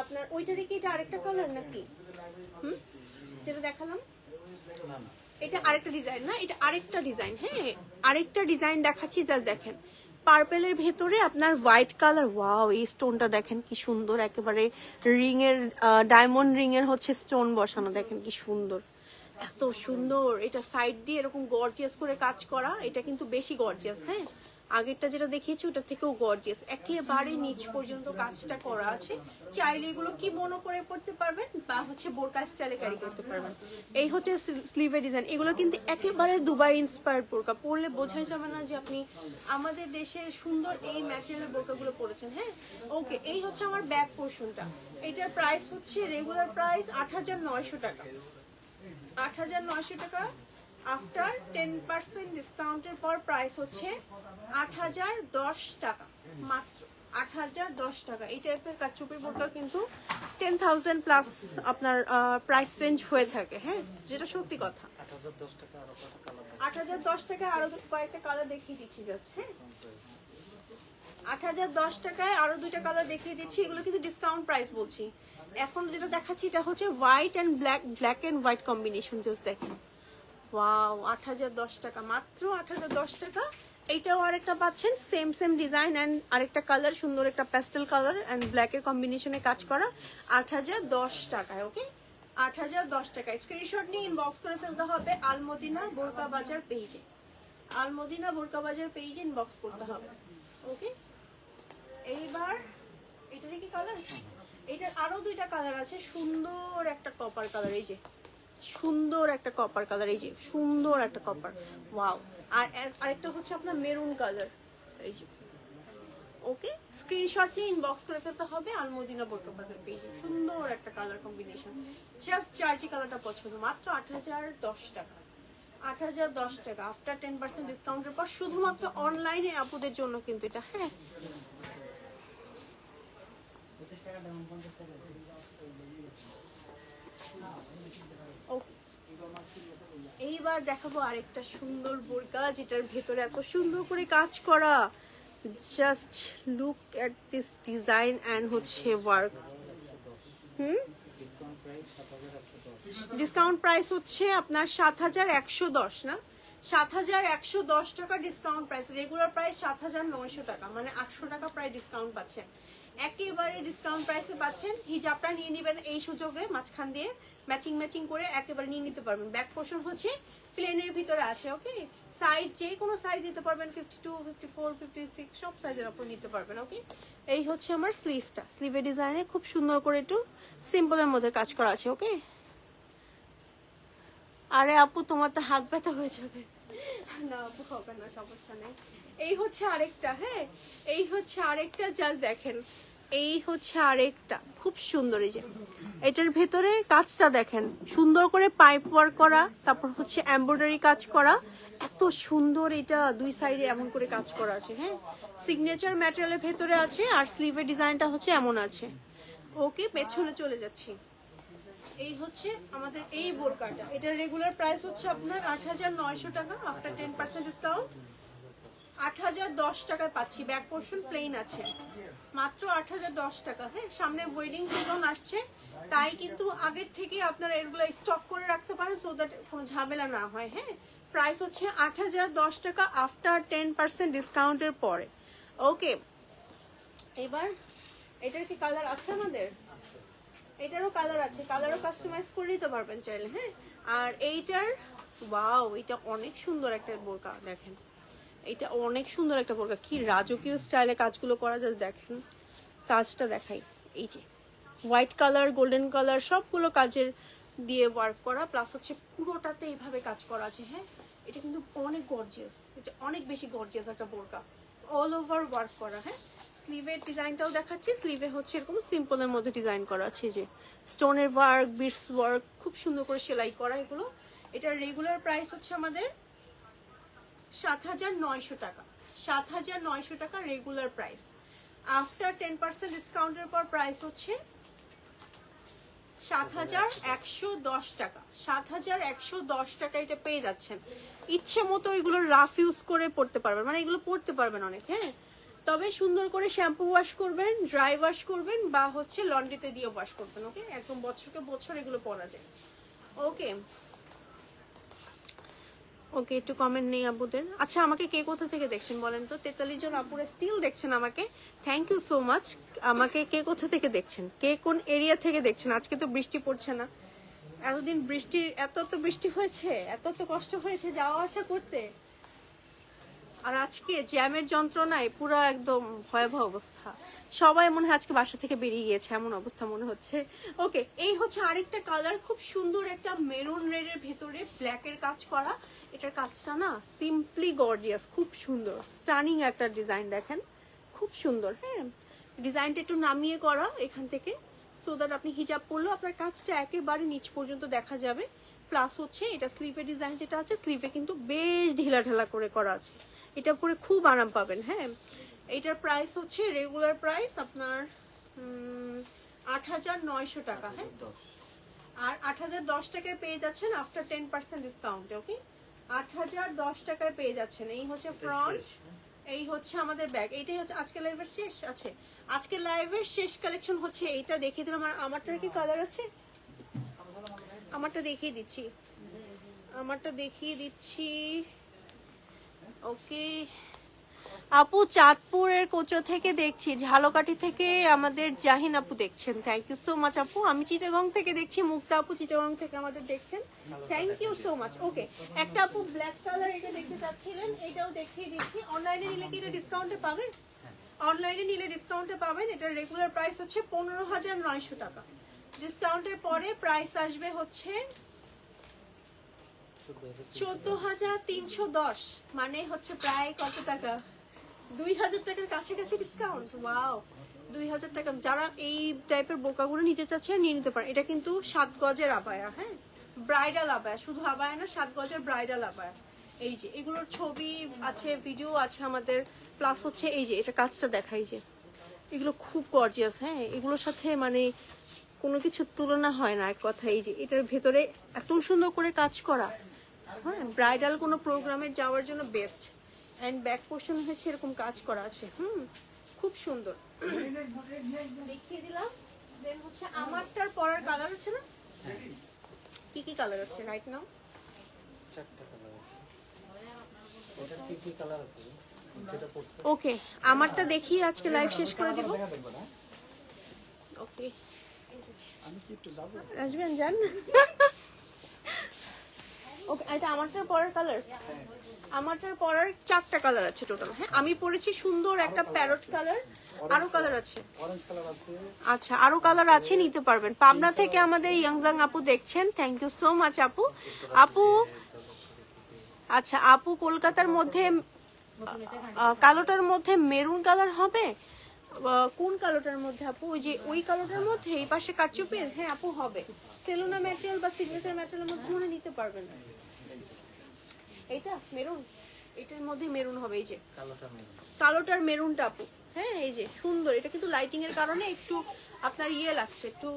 S2: আপনার ওইটারই কি এটা আরেকটা কালার নাকি? হুম? যেটা দেখালাম? এটা আরেকটা ডিজাইন না? এটা আরেকটা ডিজাইন হ্যাঁ আরেকটা ডিজাইন দেখাচ্ছি জাস্ট দেখেন। পার্পেলের ভেতরে আপনার হোয়াইট কালার, ওয়াও, এই স্টোনটা দেখেন কি সুন্দর, একেবারে রিং এর ডায়মন্ড রিং এর হচ্ছে স্টোন বসানো, দেখেন কি সুন্দর। এত সুন্দর, এটা সাইড দিয়ে এরকম গর্জিয়াস করে কাজ করা, এটা কিন্তু বেশি গর্জিয়াস হ্যাঁ? আগেরটা যেটা দেখিয়েছি, ওটা থেকেও গর্জিয়াস একেবারে নিচ পর্যন্ত কাজটা করা আছে। চাইলে এগুলো কি মনে করে পড়তে পারবেন বা হচ্ছে বোরকা স্টাইলে ক্যারি করতে পারবেন? এই হচ্ছে স্লিভের ডিজাইন এগুলো কিন্তু একেবারে দুবাই ইন্সপায়ার্ড বোরকা। পরলে বোঝাই যাবে না যে আপনি আমাদের দেশের সুন্দর এই ম্যাটেরিয়াল বোরকাগুলো পরেছেন হ্যাঁ? ওকে এই হচ্ছে আমার ব্যাক পোর্শনটা এটার প্রাইস হচ্ছে রেগুলার প্রাইস আট হাজার নয়শো টাকা। আট হাজার নয়শো টাকা আফটার টেন পার্সেন্ট ডিসকাউন্টের পর প্রাইস হচ্ছে আট হাজার দশ টাকা মাত্র আট হাজার দশ টাকা। এই টাইপের কাচুপি বোর্ডটা কিন্তু টেন থাউজেন্ড প্লাস আপনার প্রাইস রেঞ্জ হয়ে থাকে হ্যাঁ? যেটা সত্যি কথা। আট হাজার দশ টাকা আরও কয়েকটা কালার দেখিয়ে দিচ্ছি জাস্ট হ্যাঁ? আট হাজার দশ টাকায় আরও দুইটা কালার দেখিয়ে দিচ্ছি এগুলো কিন্তু ডিসকাউন্ট প্রাইস বলছি। এখন যেটা দেখাচ্ছি এটা হচ্ছে white and black black and white combination just দেখেন। ওয়াও আট হাজার দশ টাকা মাত্র আট হাজার দশ টাকা। এইটাও আরেকটা পাচ্ছেন সেম সেম ডিজাইন অ্যান্ড আরেকটা কালার সুন্দর একটা প্যাস্টেল কালার অ্যান্ড ব্ল্যাকের কম্বিনেশনে কাজ করা আট হাজার দশ টাকায় ওকে আট হাজার দশ টাকায়। স্ক্রিনশট নিয়ে ইনবক্স করে ফেলতে হবে আলমদিনা বোরকা বাজার পেজে আলমদিনা বোরকা বাজার পেজে ইনবক্স করতে হবে ওকে এইবার, এটার কি কালার এটার আরও দুইটা কালার আছে, সুন্দর একটা কপার কালার এই যে। সুন্দর একটা কপার কালার এই যে। সুন্দর একটা কপার ওয়াও আর আরেকটা হচ্ছে আপনার মেরুন কালার। এই যে। ওকে? স্ক্রিনশট নিয়ে ইনবক্স করে ফেলতে হবে আলমদিনা বাজার পেজে। সুন্দর একটা কালার কম্বিনেশন জাস্ট চার্জি কালারটা পছন্দ। মাত্র আট হাজার দশ টাকা। আট হাজার দশ টাকা। আফটার টেন পার্সেন্ট ডিসকাউন্টের পর শুধুমাত্র অনলাইনে আপুদের জন্য কিন্তু এটা। হ্যাঁ। এইবার দেখাবো আরেকটা সুন্দর বোরকা, যেটার ভেতরে এত সুন্দর করে কাজ করা। Just look at this design and হচ্ছে ওয়ার্ক হুম? ডিসকাউন্ট প্রাইস হচ্ছে আপনার সাত হাজার একশো দশ, না? সাত হাজার একশো দশ টাকা ডিসকাউন্ট প্রাইস রেগুলার প্রাইস সাত হাজার নয়শো টাকা মানে আটশো টাকা প্রায় ডিসকাউন্ট পাচ্ছেন। একেবারে ডিসকাউন্ট প্রাইসে পাচ্ছেন। হিজাবটা নিয়ে নেবেন এই সুযোগে, মাঝখান দিয়ে ম্যাচিং ম্যাচিং করে একেবারে নিয়ে নিতে পারবেন। ব্যাক পোর্শন হচ্ছে প্লেনের ভিতরে আছে ওকে সাইজ যে কোনো সাইজ নিতে পারবেন fifty two fifty four fifty six সব সাইজের ওপর নিতে পারবেন ওকে এই হচ্ছে আমার স্লিভটা স্লিভের ডিজাইনে খুব সুন্দর করে একটু সিম্পলের মধ্যে কাজ করা আছে ওকে আরে আপু, তোমার তো হাত ব্যথা হয়ে যাবে। না আপু, হবে না, সমস্যা নেই। এই হচ্ছে আরেকটা হ্যাঁ? এই হচ্ছে আরেকটা জাস্ট দেখেন। এই হচ্ছে আরেকটা, খুব সুন্দর এই যে। এটার ভেতরে কাজটা দেখেন। সুন্দর করে পাইপ ওয়ার্ক করা, তারপর হচ্ছে এমব্রয়ডারি কাজ করা। এত সুন্দর এটা দুই সাইডে এমন করে কাজ করা আছে হ্যাঁ? সিগনেচার ম্যাটেরিয়ালের ভেতরে আছে আর স্লিভের ডিজাইনটা হচ্ছে এমন আছে। ওকে, পেছনে চলে যাচ্ছি। এই হচ্ছে আমাদের এই বোরকাটা। এটার রেগুলার প্রাইস হচ্ছে আপনার আট হাজার নয়শো টাকা আফটার টেন পার্সেন্ট ডিসকাউন্ট আট হাজার দশ টাকায় পাচ্ছি। ব্যাক পোর্শন প্লেন আছে। মাত্র আট হাজার দশ টাকা। হ্যাঁ সামনে ওয়েডিং সিজন আসছে। তাই কিন্তু আগের থেকে আপনারা এগুলো স্টক করে রাখতে পারেন সো দ্যাট কোনো ঝামেলা না হয়। হ্যাঁ প্রাইস হচ্ছে আট হাজার দশ টাকা আফটার টেন পার্সেন্ট ডিসকাউন্টের পরে। ওকে এবার এটার কি কালার আছে আমাদের? এটারও কালার আছে। কালারও কাস্টমাইজ করে নিতে পারবেন চাইলে। হ্যাঁ আর এইটার ওয়াও এটা অনেক সুন্দর একটা বোরকা, দেখেন। এটা অনেক সুন্দর একটা বোরকা। কি রাজকীয় স্টাইলে কাজগুলো করা যায়, দেখেন। কাজটা দেখাই। এই যে, হোয়াইট কালার, গোল্ডেন কালার, সবগুলো কাজের দিয়ে ওয়ার্ক করা প্লাস হচ্ছে পুরোটাতে এইভাবে কাজ করা আছে হ্যাঁ? এটা কিন্তু অনেক গর্জিয়াস এটা অনেক বেশি গর্জিয়াস একটা বোরকা। অল ওভার ওয়ার্ক করা হ্যাঁ? স্লিভের ডিজাইনটাও দেখাচ্ছি স্লিভে হচ্ছে এরকম সিম্পলের মধ্যে ডিজাইন করা আছে যে। স্টোনের ওয়ার্ক বিটস ওয়ার্ক খুব সুন্দর করে সেলাই করা এগুলো। এটার রেগুলার প্রাইস হচ্ছে আমাদের সাত হাজার নয়শো টাকা। সাত হাজার নয়শো টাকা regular price after ten percent ডিসকাউন্টের পর প্রাইস হচ্ছে সাত হাজার একশো দশ টাকা। সাত হাজার একশো দশ টাকা এটা পেয়ে যাচ্ছেন। ইচ্ছে মতো এগুলো রাফ ইউজ করে পড়তে পারবেন। মানে এগুলো পড়তে পারবেন অনেক হ্যাঁ? তবে সুন্দর করে শ্যাম্পু ওয়াশ করবেন ড্রাই ওয়াশ করবেন বা হচ্ছে লন্ড্রিতে দিয়ে ওয়াশ করবেন ওকে একদম বছরকে বছর এগুলো পরা যায়। ওকে ওকে, একটু কমেন্ট নেই আপুদের আচ্ছা আমাকে কে কোথা থেকে দেখছেন বলেন তো? তেতাল্লিশ জন আপুরা স্টিল দেখছেন আমাকে। থ্যাংক ইউ সো মাচ আমাকে কে কোথা থেকে দেখছেন? কে কোন এরিয়া থেকে দেখছেন? আজকে তো বৃষ্টি পড়ছে না। এতদিন বৃষ্টির এত তো বৃষ্টি হয়েছে, এত তো কষ্ট হয়েছে যাওয়া আসা করতে। আর আজকে জ্যামের যন্ত্রণায় পুরো একদম ভয়াবহ অবস্থা। সবাই মনে হয় আজকে বাসা থেকে বেরিয়ে গিয়েছে, এমন অবস্থা মনে হচ্ছে। ওকে এই হচ্ছে আরেকটা কালার খুব সুন্দর একটা মেরুন রেডের ভেতরে ব্ল্যাকের কাজ করা। এটার কাজটা না সিম্পলি গর্জিয়াস খুব সুন্দর। স্টানিং একটা ডিজাইন দেখেন। খুব সুন্দর হ্যাঁ? ডিজাইনটা একটু নামিয়ে করা এখান থেকে সো দ্যাট আপনি হিজাব পরলেও আপনার কাজটা একেবারে নিচ পর্যন্ত দেখা যাবে। প্লাস হচ্ছে এটা স্লিভের ডিজাইন যেটা আছে স্লিভে কিন্তু বেশ ঢিলা ঢালা করে করা আছে। এটা পরে খুব আরাম পাবেন হ্যাঁ? এটার প্রাইস হচ্ছে রেগুলার প্রাইস আপনার আট হাজার নয়শো টাকা হ্যাঁ? আর আট হাজার দশ টাকায় পেয়ে যাচ্ছেন আফটার টেন পার্সেন্ট ডিসকাউন্টে ওকে আট হাজার দশ টাকায় পেয়ে যাচ্ছেন। এই হচ্ছে ফ্রন্ট এই হচ্ছে আমাদের ব্যাগ এইটাই হচ্ছে আজকে লাইভের শেষ? আছে। আজকে লাইভের শেষ কালেকশন হচ্ছে এইটা দেখিয়ে দিলাম। আর আমারটার কি কালার আছে? আমারটা দেখিয়ে দিচ্ছি। আমারটা দেখিয়ে দিচ্ছি। ওকে আপু, চাঁদপুরের কোচো থেকে দেখছি, ঝালকাঠি থেকে আমাদের জাহিন আপু দেখছেন। থ্যাংক ইউ সো মাচ আপু। আমি চিটাগং থেকে দেখছি, মুক্তা আপু চিটাগং থেকে আমাদের দেখছেন। Thank you so much okay একটা আপু ব্ল্যাক কালার এটা দেখতে চাচ্ছিলেন, এটাও দেখিয়ে দিচ্ছি। অনলাইনে নিলে কি এটা ডিসকাউন্টে পাবেন? অনলাইনে নিলে ডিসকাউন্টে পাবেন। এটার রেগুলার প্রাইস হচ্ছে পনেরো হাজার নয়শো টাকা। ডিসকাউন্টের পরে প্রাইস আসবে হচ্ছে চোদ্দ হাজার তিনশো দশ। মানে হচ্ছে প্রায় কত টাকা? দুই হাজার টাকার কাছাকাছি ডিসকাউন্ট ওয়াও দুই হাজার টাকা, যারা এই টাইপের বোকাগুলো নিতে চাচ্ছে, নিয়ে নিতে পারে। এটা কিন্তু সাত গজের আবায়া হ্যাঁ? ব্রাইডাল আবায়া, শুধু আবায়া না, সাত গজের ব্রাইডাল আবায়া। এই যে, এগুলোর ছবি আছে ভিডিও আছে আমাদের প্লাস হচ্ছে এই যে, এটা কাজটা দেখাই যে। এগুলো খুব গর্জিয়াস হ্যাঁ? এগুলোর সাথে মানে কোনো কিছু তুলনা হয় না, এক কথা এই যে, এটার ভেতরে এত সুন্দর করে কাজ করা হ্যাঁ? ব্রাইডাল কোনো প্রোগ্রামে যাওয়ার জন্য বেস্ট অ্যান্ড ব্যাক পোর্শন হচ্ছে এরকম কাজ করা আছে। হুম খুব সুন্দর। দেখিয়ে দিলাম। দেন হচ্ছে আমারটার পরার কালার আছে না? কি কি কালার আছে রাইট নাও
S3: চারটা কালার আছে। এটার কি কি কালার আছে?
S2: ওকে আমারটা দেখি আজকে লাইভ শেষ করে দিব। ওকে আসবেন যান। ওকে এটা আমারটার পরের কালার আমারটার পরার চারটা কালার আছে টোটাল হ্যাঁ আমি পরেছি সুন্দর একটা প্যারট কালার আরও কালার আছে। আচ্ছা আরও কালার আছে নিতে পারবেন। পাবনা থেকে আমাদের ইয়াংজাং আপু দেখছেন। থ্যাংক ইউ সো মাচ আপু। আপু আচ্ছা আপু কলকাতার মধ্যে কালোটার মধ্যে মেরুন কালার হবে? কোন কালোটার মধ্যে আপু? ওই যে ওই কালোটার মধ্যে এই পাশে কাটচুপের হ্যাঁ আপু হবে। সেলুনা ম্যাটেরিয়াল বা সিগনেচার ম্যাটেরিয়ালের মধ্যে মনে নিতে পারবেন এইটা মেরুন? এটার মধ্যে মেরুন হবে এই যে।
S3: কালোটা
S2: কালোটার মেরুনটা আপু। হ্যাঁ এই যে সুন্দর। এটা কিন্তু লাইটিং এর কারণে একটু আপনার ইয়ে লাগছে একটু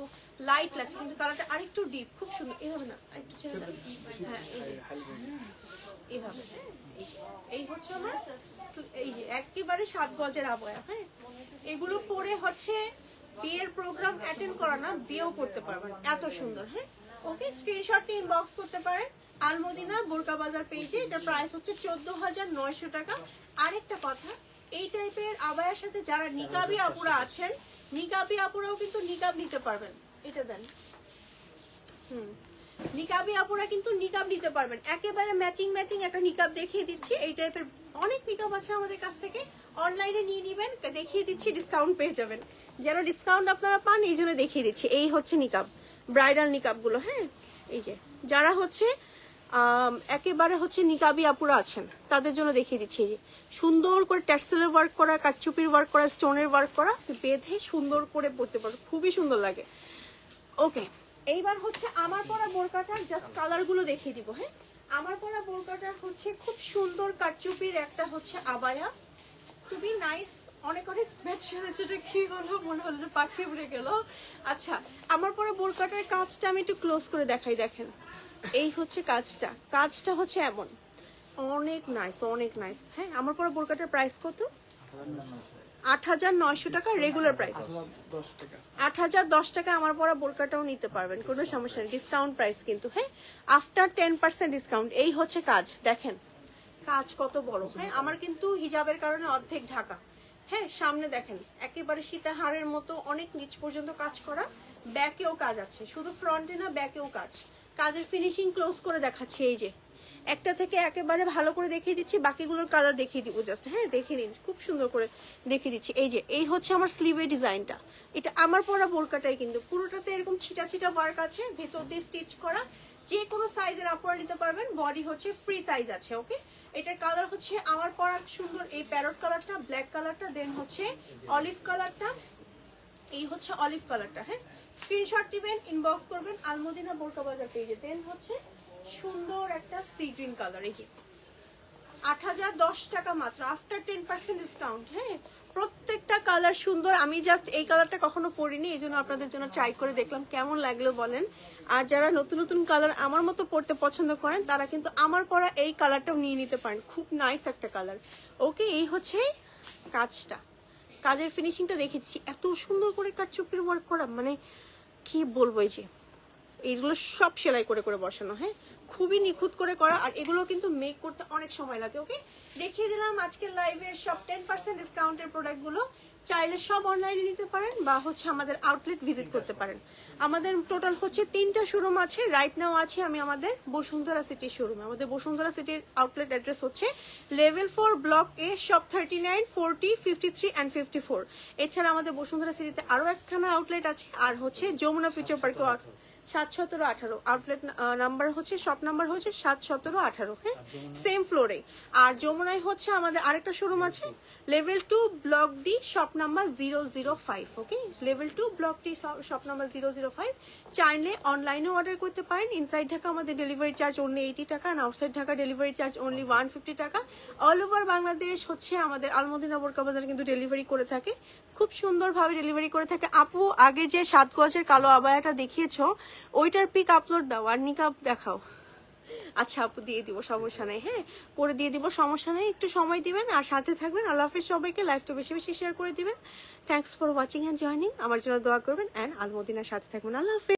S2: লাইট লাগছে কিন্তু কালারটা আরেকটু ডিপ খুব সুন্দর। এভাবে না একটু ছেড়ে দাও। হ্যাঁ এই যে। এভাবে হ্যাঁ, এই এই হচ্ছে আমার এই যে একেবারে সাত গজের আবয়া হ্যাঁ। এগুলো পরে হচ্ছে বিয়ের প্রোগ্রাম অ্যাটেন্ড করা না, বিয়েও করতে পারবেন এত সুন্দর হ্যাঁ? ওকে স্ক্রিনশট নিয়ে ইনবক্স করতে পারেন আলমদিনা বোরকা বাজার পেজে এটা প্রাইস হচ্ছে চোদ্দ হাজার নয়শো টাকা। আরেকটা কথা, এই টাইপের আবায়ার সাথে যারা নিকাবি আপুরা আছেন, নিকাবি আপুরাও কিন্তু নিকাব নিতে পারবেন। এটা দেন। হুম। নিকাবি আপুরা কিন্তু নিকাব নিতে পারবেন। একেবারে ম্যাচিং ম্যাচিং একটা নিকাব দেখিয়ে দিচ্ছি। এই টাইপের অনেক নিকাব আছে আমাদের কাছ থেকে। অনলাইনে নিয়ে নেবেন দেখিয়ে দিচ্ছি ডিসকাউন্ট পেয়ে যাবেন। যেন ডিসকাউন্ট আপনারা পান, এই জন্য দেখিয়ে দিচ্ছি। এই হচ্ছে নিকাব ব্রাইডাল নিকাবগুলো হ্যাঁ? এই যে, যারা হচ্ছে একেবারে হচ্ছে নিকাবি আপুরা আছেন, তাদের জন্য দেখিয়ে দিচ্ছি। এই যে, সুন্দর করে ট্যাক্সেলের ওয়ার্ক করা কাটচুপির ওয়ার্ক করা স্টোনের ওয়ার্ক করা, বেঁধে সুন্দর করে পরতে পারো। খুবই সুন্দর লাগে। ওকে এইবার হচ্ছে আমার পরা বোরকাটার জাস্ট কালারগুলো দেখিয়ে দিব হ্যাঁ? আমার পরা বোরকাটার হচ্ছে খুব সুন্দর কাটচুপির একটা হচ্ছে আবায়া খুবই নাইস অনেক অনেক ব্যবসা হয়েছে কি হলো মনে হলো যে পাখি উড়ে গেল। আচ্ছা আমার পরা বোরকাটার কাজটা আমি একটু ক্লোজ করে দেখাই, দেখেন। এই হচ্ছে কাজটা। কাজটা হচ্ছে এমন। অনেক নাইস অনেক নাইস হ্যাঁ আমার পরা বোরকাটার প্রাইস কত? আট হাজার নয়শো টাকা রেগুলার প্রাইস আট হাজার দশ টাকা আমার পরা বোরকাটাও নিতে পারবেন, কোনো সমস্যা নেই। ডিসকাউন্ট প্রাইস কিন্তু হ্যাঁ? আফটার টেন পার্সেন্ট ডিসকাউন্ট এই হচ্ছে কাজ, দেখেন। কাজ কত বড়। হ্যাঁ আমার কিন্তু হিজাবের কারণে অর্ধেক ঢাকা। হ্যাঁ সামনে দেখেন একেবারে সীতাহারের মতো অনেক নিচ পর্যন্ত কাজ করা ব্যাকেও কাজ আছে। শুধু ফ্রন্টে না ব্যাকেও কাজ। কাজের ফিনিশিং ক্লোজ করে দেখাচ্ছি এই যে। একটা থেকে একেবারে ভালো করে দেখিয়ে দিচ্ছি বাকিগুলোর কালার দেখিয়ে দিব জাস্ট হ্যাঁ দেখিয়ে দিন খুব সুন্দর করে দেখিয়ে দিচ্ছি। এই যে এই হচ্ছে আমার স্লিভের ডিজাইনটা এটা আমার পরা বোরকাটাই কিন্তু পুরোটাতে এরকম ছিটা ছিটা ওয়ার্ক আছে ভেতর দিয়ে স্টিচ করা যে কোনো সাইজের আপনারা নিতে পারবেন। বডি হচ্ছে ফ্রি সাইজ আছে ওকে এটার কালার হচ্ছে আমার পরা সুন্দর এই প্যারট কালারটা ব্ল্যাক কালারটা দেন হচ্ছে অলিভ কালারটা এই হচ্ছে অলিভ কালারটা হ্যাঁ? স্ক্রিনশট দিবেন ইনবক্স করবেন, আলমদিনা বোরকা বাজার পেজে দেন হচ্ছে সুন্দর একটা সি গ্রিন কালার এই যে। আট হাজার দশ টাকা মাত্র আফটার টেন পার্সেন্ট ডিসকাউন্ট হ্যাঁ? প্রত্যেকটা কালার সুন্দর। আমি জাস্ট এই কালারটা কখনো পরিনি, এই জন্য আপনাদের জন্য ট্রাই করে দেখলাম কেমন লাগল বলেন। আর যারা নতুন নতুন কালার আমার মতো পড়তে পছন্দ করেন, তারা কিন্তু আমার পরা এই কালারটাও নিয়ে নিতে পারেন। খুব নাইস একটা কালার ওকে, এই হচ্ছে কাজটা। কাজের ফিনিশিংটা দেখেছি। এত সুন্দর করে কাটচুপির ওয়ার্ক করা মানে কি বলব এই যে, এইগুলো সব সেলাই করে করে বসানো হ্যাঁ? খুবই নিখুঁত করে করা, আর এগুলো কিন্তু মেক করতে অনেক সময় লাগে, ওকে? দেখিয়ে দিলাম আজকের লাইভের সব টেন পার্সেন্ট ডিসকাউন্টের প্রোডাক্টগুলো চাইলে সব অনলাইনে নিতে পারেন বা হচ্ছে আমাদের আউটলেট ভিজিট করতে পারেন। আমাদের টোটাল হচ্ছে তিনটা শোরুম আছে। রাইট নাও আছে আমি আমাদের বসুন্ধরা সিটির শোরুমে আমাদের বসুন্ধরা সিটির আউটলেট অ্যাড্রেস হচ্ছে level four block A shop thirty nine forty fifty three and fifty four এছাড়া আমাদের বসুন্ধরা সিটিতে আরও একখানা আউটলেট আছে। আর হচ্ছে যমুনা ফিউচার পার্কে সাত সতেরো আঠারো। আউটলেট নাম্বার হচ্ছে শপ নাম্বার হচ্ছে সাত সতেরো আঠারো হ্যাঁ? সেম ফ্লোরে আর যমুনায় হচ্ছে আমাদের আরেকটা শোরুম আছে level two block D shop number zero zero five okay level two block D shop number zero zero five চাইলে অনলাইনে অর্ডার করতে পারেন। ইনসাইড ঢাকা আমাদের ডেলিভারি চার্জ অনলি এইটি টাকা আর outside Dhaka delivery charge only one fifty টাকা। All over Bangladesh হচ্ছে আমাদের আলমদিনা বোরকা বাজার কিন্তু ডেলিভারি করে থাকে। খুব সুন্দরভাবে ডেলিভারি করে থাকে। আপু আগে যে সাত গজের কালো আবায়াটা দেখিয়েছ ওইটার পিক আপলোড দাও আর নিকাপ দেখাও। আচ্ছা আপু দিয়ে দিব সমস্যা নেই হ্যাঁ? করে দিয়ে দিব সমস্যা নেই একটু সময় দিবেন আর সাথে থাকবেন। আল্লাহ হাফিজ সবাইকে লাইভটা বেশি বেশি শেয়ার করে দিবেন। Thanks for watching and joining আমার জন্য দোয়া করবেন অ্যান্ড আলমদিনার সাথে থাকবেন। আল্লাহ হাফিজ।